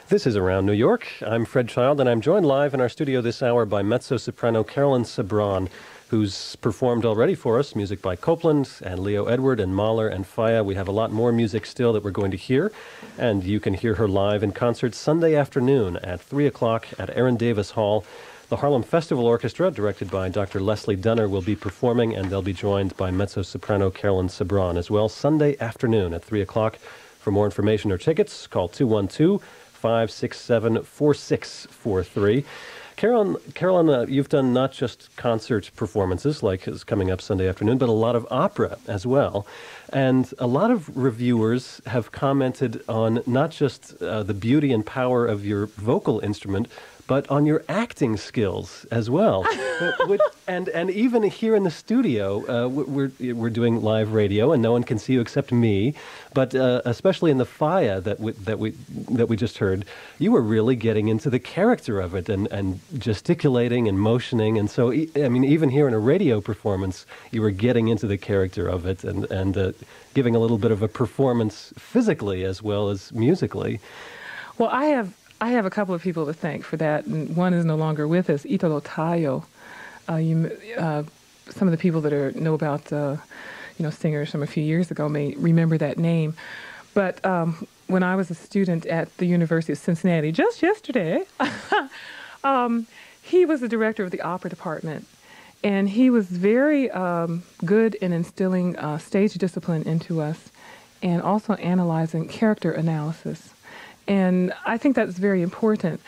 This is Around New York. I'm Fred Child, and I'm joined live in our studio this hour by mezzo soprano Carolyn Sebron, who's performed already for us music by Copland and Leo Edward and Mahler and Falla. We have a lot more music still that we're going to hear, and you can hear her live in concert Sunday afternoon at 3 o'clock at Aaron Davis Hall. The Harlem Festival Orchestra, directed by Dr. Leslie Dunner, will be performing, and they'll be joined by mezzo soprano Carolyn Sebron as well Sunday afternoon at 3 o'clock. For more information or tickets, call 212 567 4643. Carolyn, Carolyn uh, you've done not just concert performances like is coming up Sunday afternoon, but a lot of opera as well. And a lot of reviewers have commented on not just uh, the beauty and power of your vocal instrument, but on your acting skills as well. Which- and and even here in the studio, uh, we're we're doing live radio, and no one can see you except me. But uh, especially in the Falla that we, that we that we just heard, you were really getting into the character of it and, and gesticulating and motioning. And so, I mean, even here in a radio performance, you were getting into the character of it and and uh, giving a little bit of a performance physically as well as musically. Well, I have I have a couple of people to thank for that. And one is no longer with us, Italo Tajo. Uh, you, uh, some of the people that are know about uh, you know singers from a few years ago may remember that name. But um, when I was a student at the University of Cincinnati just yesterday, um, he was the director of the opera department. And he was very um, good in instilling uh, stage discipline into us and also analyzing character analysis. And I think that's very important.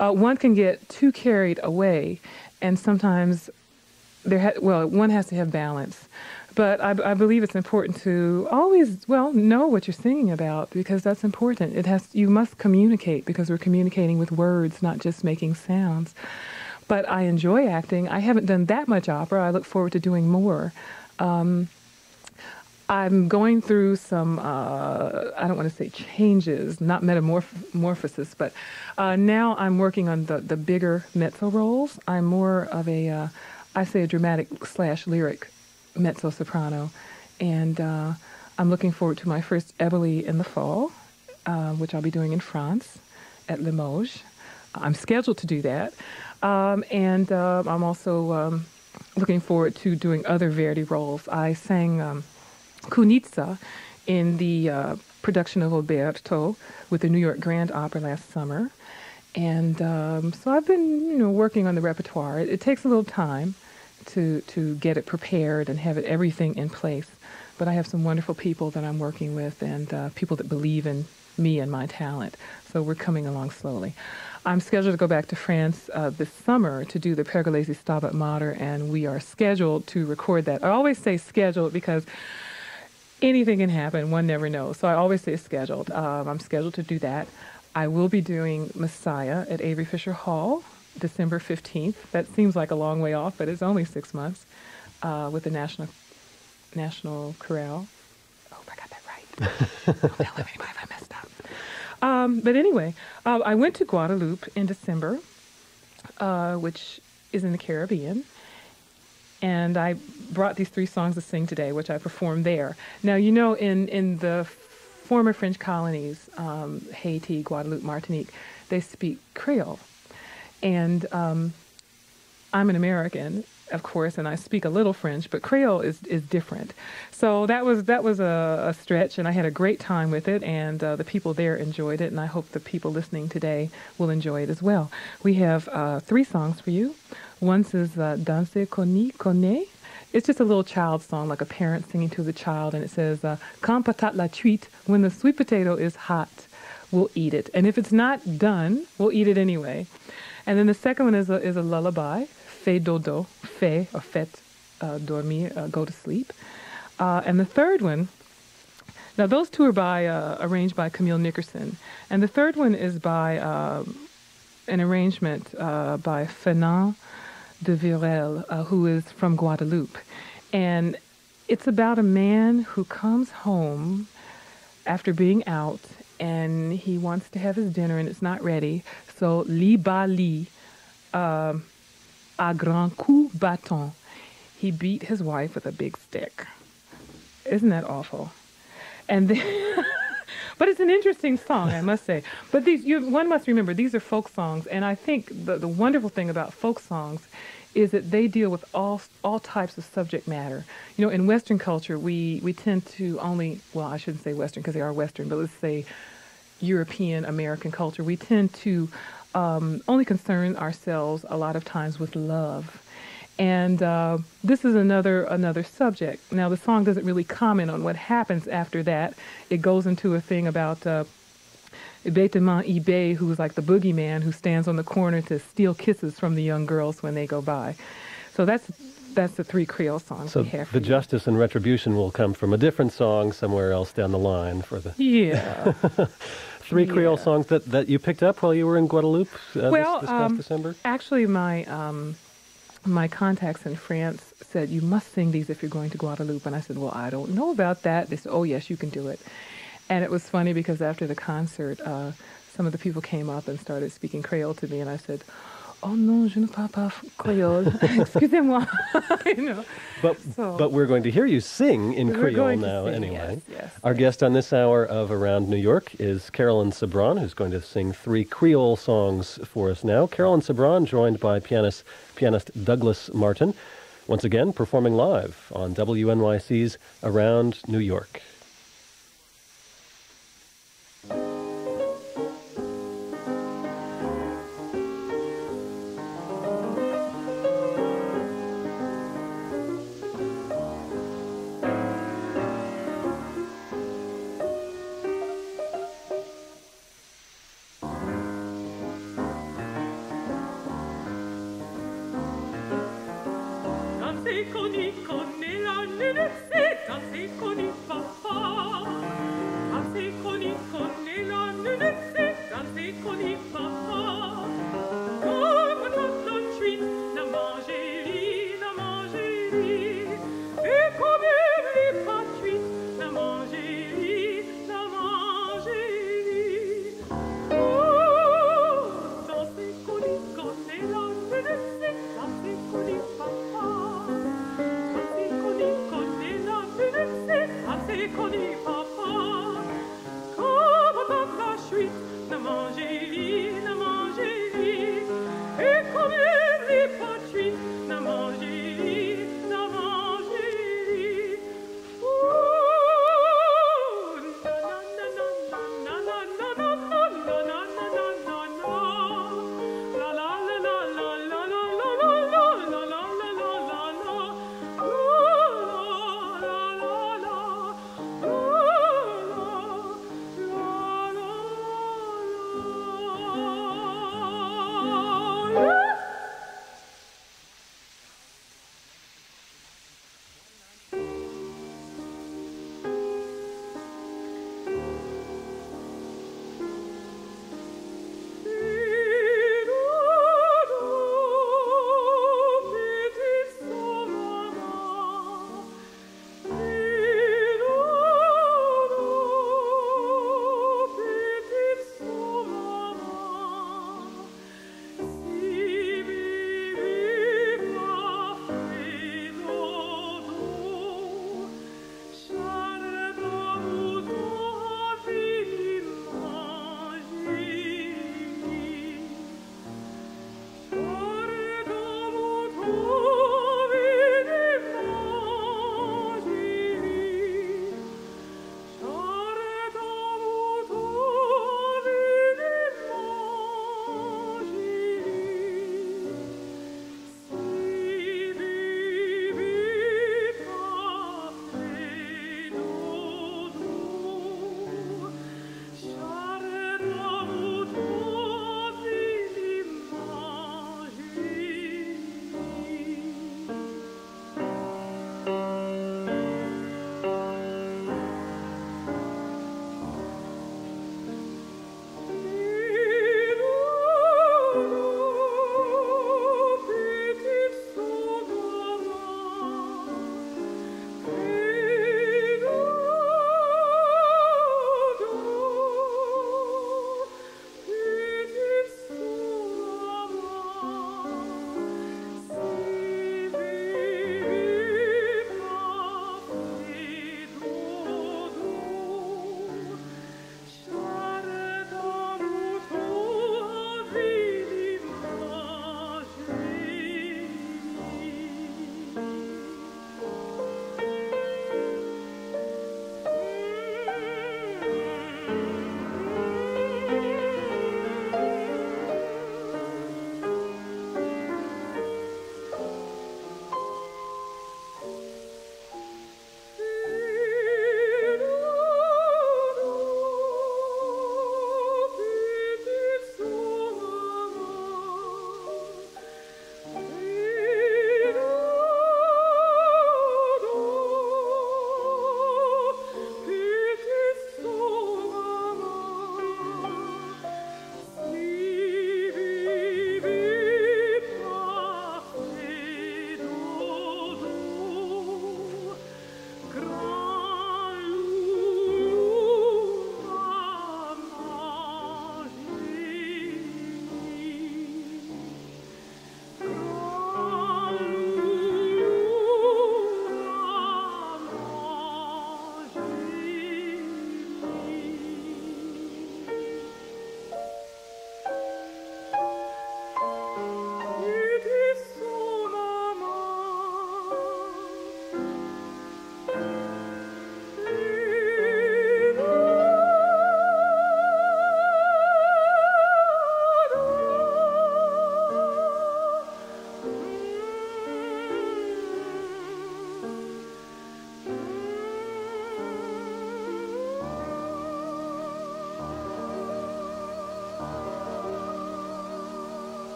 Uh, one can get too carried away, and sometimes there ha- well, one has to have balance. But I, I believe it's important to always, well, know what you're singing about because that's important. It has you must communicate because we're communicating with words, not just making sounds. But I enjoy acting. I haven't done that much opera. I look forward to doing more. Um, I'm going through some, uh, I don't want to say changes, not metamorphosis, but uh, now I'm working on the, the bigger mezzo roles. I'm more of a, uh, I say a dramatic slash lyric mezzo soprano. And uh, I'm looking forward to my first Eboli in the fall, uh, which I'll be doing in France at Limoges. I'm scheduled to do that. Um, and uh, I'm also um, looking forward to doing other Verdi roles. I sang. Um, Cuniza in the uh, production of Oberto with the New York Grand Opera last summer. And um, so I've been, you know, working on the repertoire. It, it takes a little time to to get it prepared and have it everything in place. But I have some wonderful people that I'm working with and uh, people that believe in me and my talent. So we're coming along slowly. I'm scheduled to go back to France uh, this summer to do the Pergolesi Stabat Mater, and we are scheduled to record that. I always say scheduled because anything can happen. One never knows. So I always say scheduled. Um, I'm scheduled to do that. I will be doing Messiah at Avery Fisher Hall, December 15th. That seems like a long way off, but it's only six months uh, with the National National Chorale. Hope I got that right. Don't tell anybody if I messed up. Um, but anyway, uh, I went to Guadeloupe in December, uh, which is in the Caribbean and I brought these three songs to sing today, which I performed there. Now, you know, in, in the former French colonies, um, Haiti, Guadeloupe, Martinique, they speak Creole. And um, I'm an American, of course, and I speak a little French, but Creole is, is different. So that was that was a, a stretch, and I had a great time with it, and uh, the people there enjoyed it, and I hope the people listening today will enjoy it as well. We have uh, three songs for you. One is uh, Danse Coni Connaît. It's just a little child song, like a parent singing to the child, and it says, uh, Quand patate la truite, when the sweet potato is hot, we'll eat it. And if it's not done, we'll eat it anyway. And then the second one is a, is a lullaby, Fais dodo, fais, or fait, uh, dormir, uh, go to sleep. Uh, and the third one, now those two are by, uh, arranged by Camille Nickerson. And the third one is by um, an arrangement uh, by Fernand de Virel, uh, who is from Guadeloupe. And it's about a man who comes home after being out and he wants to have his dinner and it's not ready. So, li ba li, uh, à grand coup bâton, he beat his wife with a big stick. Isn't that awful? And then. But it's an interesting song, I must say. But these, you, one must remember, these are folk songs, and I think the, the wonderful thing about folk songs is that they deal with all all types of subject matter. You know, in Western culture, we we tend to only well, I shouldn't say Western because they are Western, but let's say European American culture. We tend to um, only concern ourselves a lot of times with love. And uh, this is another another subject. Now, the song doesn't really comment on what happens after that. It goes into a thing about uh, Bêtement eBay, who's like the boogeyman who stands on the corner to steal kisses from the young girls when they go by. So that's that's the three Creole songs So we have. for the justice and retribution will come from a different song somewhere else down the line for the yeah. three Creole songs that, that you picked up while you were in Guadeloupe uh, Well, this, this past um, December. Actually, my um, my contacts in France said you must sing these if you're going to Guadeloupe, and I said, well, I don't know about that. They said, oh yes, you can do it. And it was funny because after the concert, uh, some of the people came up and started speaking Creole to me, and I said, oh non, je ne parle pas Creole. Excusez-moi. you know. But so- but we're going to hear you sing in Creole now sing, anyway. yes, yes, Our guest on this hour of Around New York is Carolyn Sebron, who's going to sing three Creole songs for us now. Carolyn Sebron, joined by pianist pianist Douglas Martin, once again performing live on WNYC's Around New York.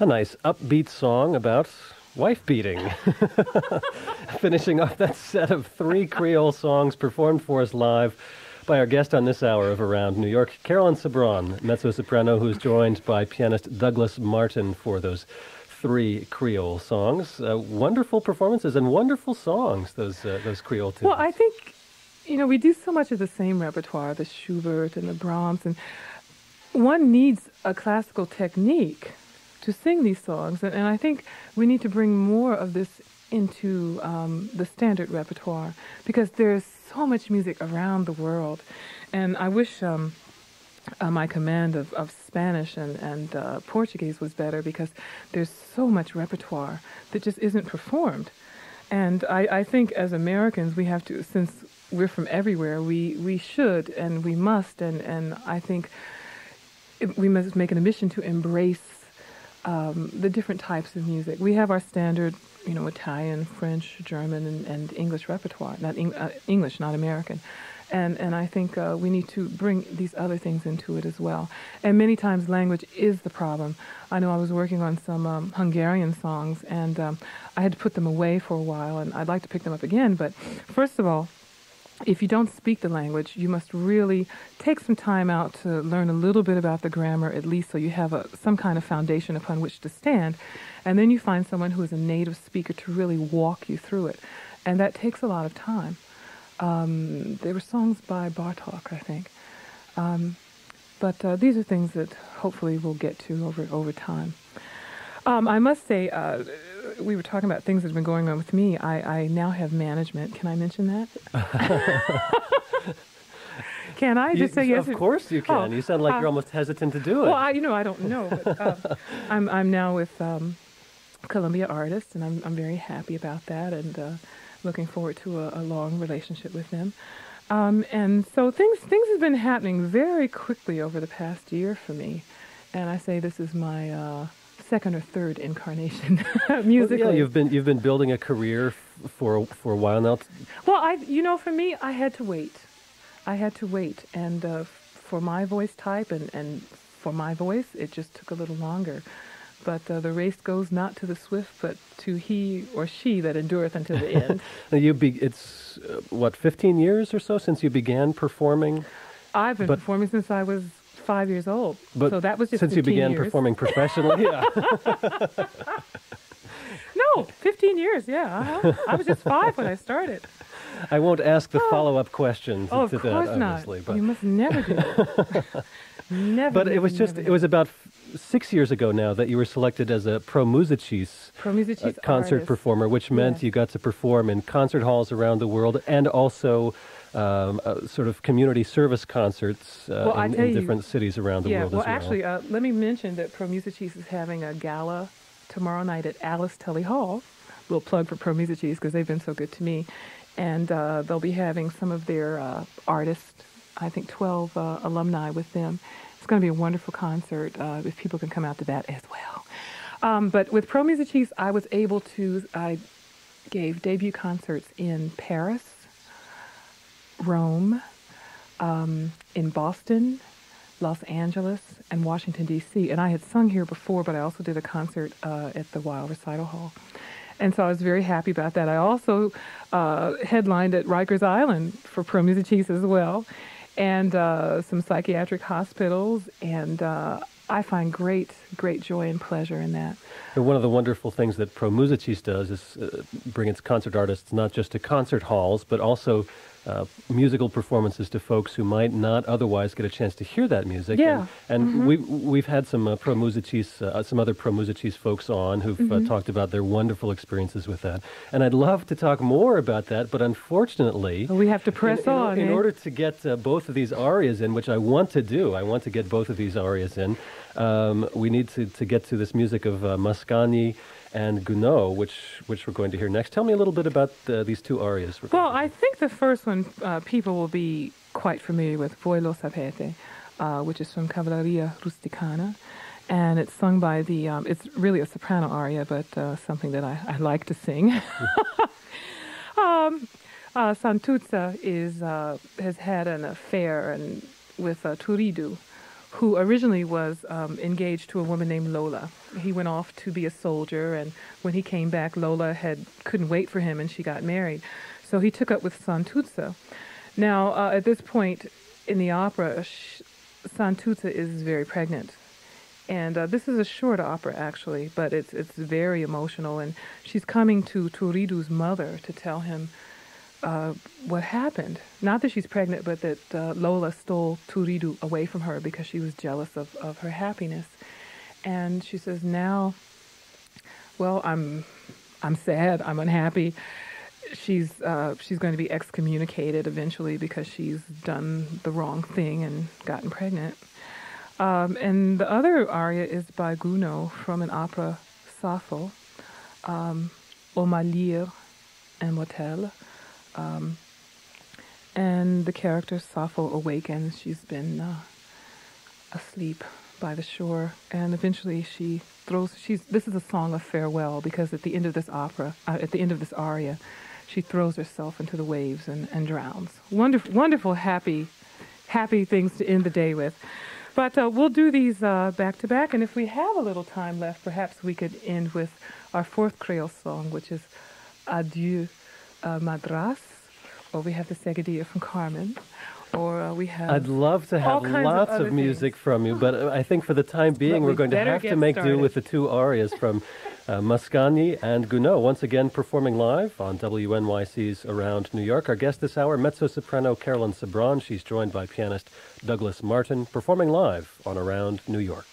A nice upbeat song about wife beating. Finishing off that set of three Creole songs performed for us live by our guest on this hour of Around New York, Carolyn Sebron, mezzo soprano, who's joined by pianist Douglas Martin for those three Creole songs. Uh, wonderful performances and wonderful songs, those, uh, those Creole tunes. Well, I think, you know, we do so much of the same repertoire, the Schubert and the Brahms, and one needs a classical technique to sing these songs. And, and I think we need to bring more of this into um, the standard repertoire because there's so much music around the world. And I wish um, uh, my command of, of Spanish and, and uh, Portuguese was better because there's so much repertoire that just isn't performed. And I, I think as Americans, we have to, since we're from everywhere, we, we should and we must. And, and I think we must make an admission to embrace um, the different types of music. We have our standard, you know, Italian, French, German, and, and English repertoire. Not Eng- uh, English, not American. And and I think uh, we need to bring these other things into it as well. And many times, language is the problem. I know I was working on some um, Hungarian songs, and um, I had to put them away for a while, and I'd like to pick them up again. But first of all, if you don't speak the language, you must really take some time out to learn a little bit about the grammar, at least so you have a, some kind of foundation upon which to stand. And then you find someone who is a native speaker to really walk you through it. And that takes a lot of time. Um, there were songs by Bartok, I think. Um, but uh, these are things that hopefully we'll get to over, over time. Um, I must say, uh, we were talking about things that have been going on with me. I, I now have management. Can I mention that? can I You- just say yes? Of course you can. Oh, you sound like uh, you're almost hesitant to do it. Well, I, you know, I don't know. But, uh, I'm I'm now with um, Columbia Artists, and I'm I'm very happy about that, and uh, looking forward to a, a long relationship with them. Um, and so things things have been happening very quickly over the past year for me, and I say this is my uh, second or third incarnation Well, musically. yeah, you've been you've been building a career f- for for a while now. Well, I, you know, for me, I had to wait. I had to wait, and uh, for my voice type and, and for my voice, it just took a little longer. But uh, the race goes not to the swift, but to he or she that endureth unto the end. You be, it's uh, what 15 years or so since you began performing. I've been But- performing since I was five years old. But so that was just since you began years. performing professionally. yeah. No, 15 years. Yeah, uh-huh. I was just five when I started. I won't ask the follow-up questions Oh, of to course that, not. but You must never do it. never. but it was just never, it was about f- six years ago now that you were selected as a pro musicis Pro Musicis uh, concert artist. performer, which meant Yes. you got to perform in concert halls around the world and also um, uh, sort of community service concerts uh, Well, in, in you- different cities around the yeah, world well, as well. actually, uh, let me mention that Pro Musicis is having a gala tomorrow night at Alice Tully Hall. Little plug for Pro Musicis because they've been so good to me. And uh, they'll be having some of their uh, artists, I think 12 uh, alumni with them. It's going to be a wonderful concert uh, if people can come out to that as well. Um, but with Pro Musicis, I was able to, I gave debut concerts in Paris, Rome, um, in Boston, Los Angeles, and Washington, D.C. And I had sung here before, but I also did a concert uh, at the Weill Recital Hall. And so I was very happy about that. I also uh, headlined at Rikers Island for Pro Musicis as well, and uh, some psychiatric hospitals. And uh, I find great, great joy and pleasure in that. And one of the wonderful things that Pro Musicis does is uh, bring its concert artists not just to concert halls, but also uh, musical performances to folks who might not otherwise get a chance to hear that music. Yeah. And, and we, we've had some uh, Pro Musicis, uh, some other Pro Musicis folks on who've uh, talked about their wonderful experiences with that. And I'd love to talk more about that, but unfortunately, we have to press in, in, on. In eh? order to get uh, both of these arias in, which I want to do, I want to get both of these arias in. Um, we need to, to get to this music of uh, Mascagni and Gounod, which which we're going to hear next. Tell me a little bit about uh, these two arias. Well, I think the first one uh, people will be quite familiar with, Voi lo sapete, uh, which is from Cavalleria Rusticana. And it's sung by the, um, it's really a soprano aria, but uh, something that I, I like to sing. um, uh, Santuzza is, uh, has had an affair and, with uh, Turiddu, who originally was um, engaged to a woman named Lola. He went off to be a soldier, and when he came back, Lola had couldn't wait for him, and she got married. So he took up with Santuzza. Now, uh, at this point in the opera, Santuzza is very pregnant. And uh, this is a short opera, actually, but it's it's very emotional. And she's coming to Turiddu's mother to tell him uh, what happened. Not that she's pregnant, but that uh, Lola stole Turiddu away from her because she was jealous of, of her happiness. And she says, now, well, I'm, I'm sad, I'm unhappy. She's, uh, she's going to be excommunicated eventually because she's done the wrong thing and gotten pregnant. Um, and the other aria is by Gounod from an opera Sappho, um, Omalire Immortel. Um, and the character Sappho awakens. She's been uh, asleep by the shore, and eventually she throws. She's. This is a song of farewell because at the end of this opera, uh, at the end of this aria, she throws herself into the waves and, and drowns. Wonderful, wonderful, happy, happy things to end the day with. But uh, we'll do these uh, back to back, and if we have a little time left, perhaps we could end with our fourth Creole song, which is Adieu uh, Madras, or we have the Seguidilla from Carmen, or uh, we have. I'd love to have lots other of music things. from you, but I think for the time being, we we're going to have to make do with the two arias from uh, Mascagni and Gounod, once again performing live on WNYC's Around New York. Our guest this hour, mezzo-soprano Carolyn Sebron. She's joined by pianist Douglas Martin, performing live on Around New York.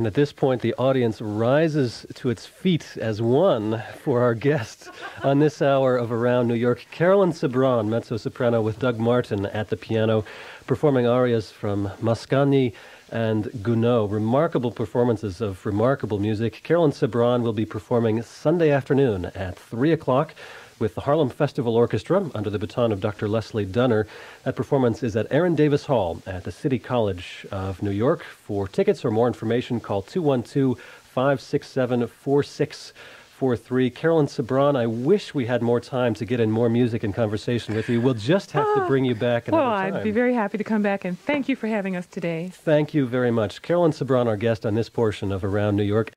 And at this point, the audience rises to its feet as one for our guest on this hour of Around New York, Carolyn Sebron, mezzo soprano, with Doug Martin at the piano, performing arias from Mascagni and Gounod. Remarkable performances of remarkable music. Carolyn Sebron will be performing Sunday afternoon at 3 o'clock with the Harlem Festival Orchestra under the baton of Dr. Leslie Dunner. That performance is at Aaron Davis Hall at the City College of New York. For tickets or more information, call 212 567 4643. Carolyn Sebron, I wish we had more time to get in more music and conversation with you. We'll just have to ah, bring you back another Well, time. I'd be very happy to come back and thank you for having us today. Thank you very much. Carolyn Sebron, our guest on this portion of Around New York.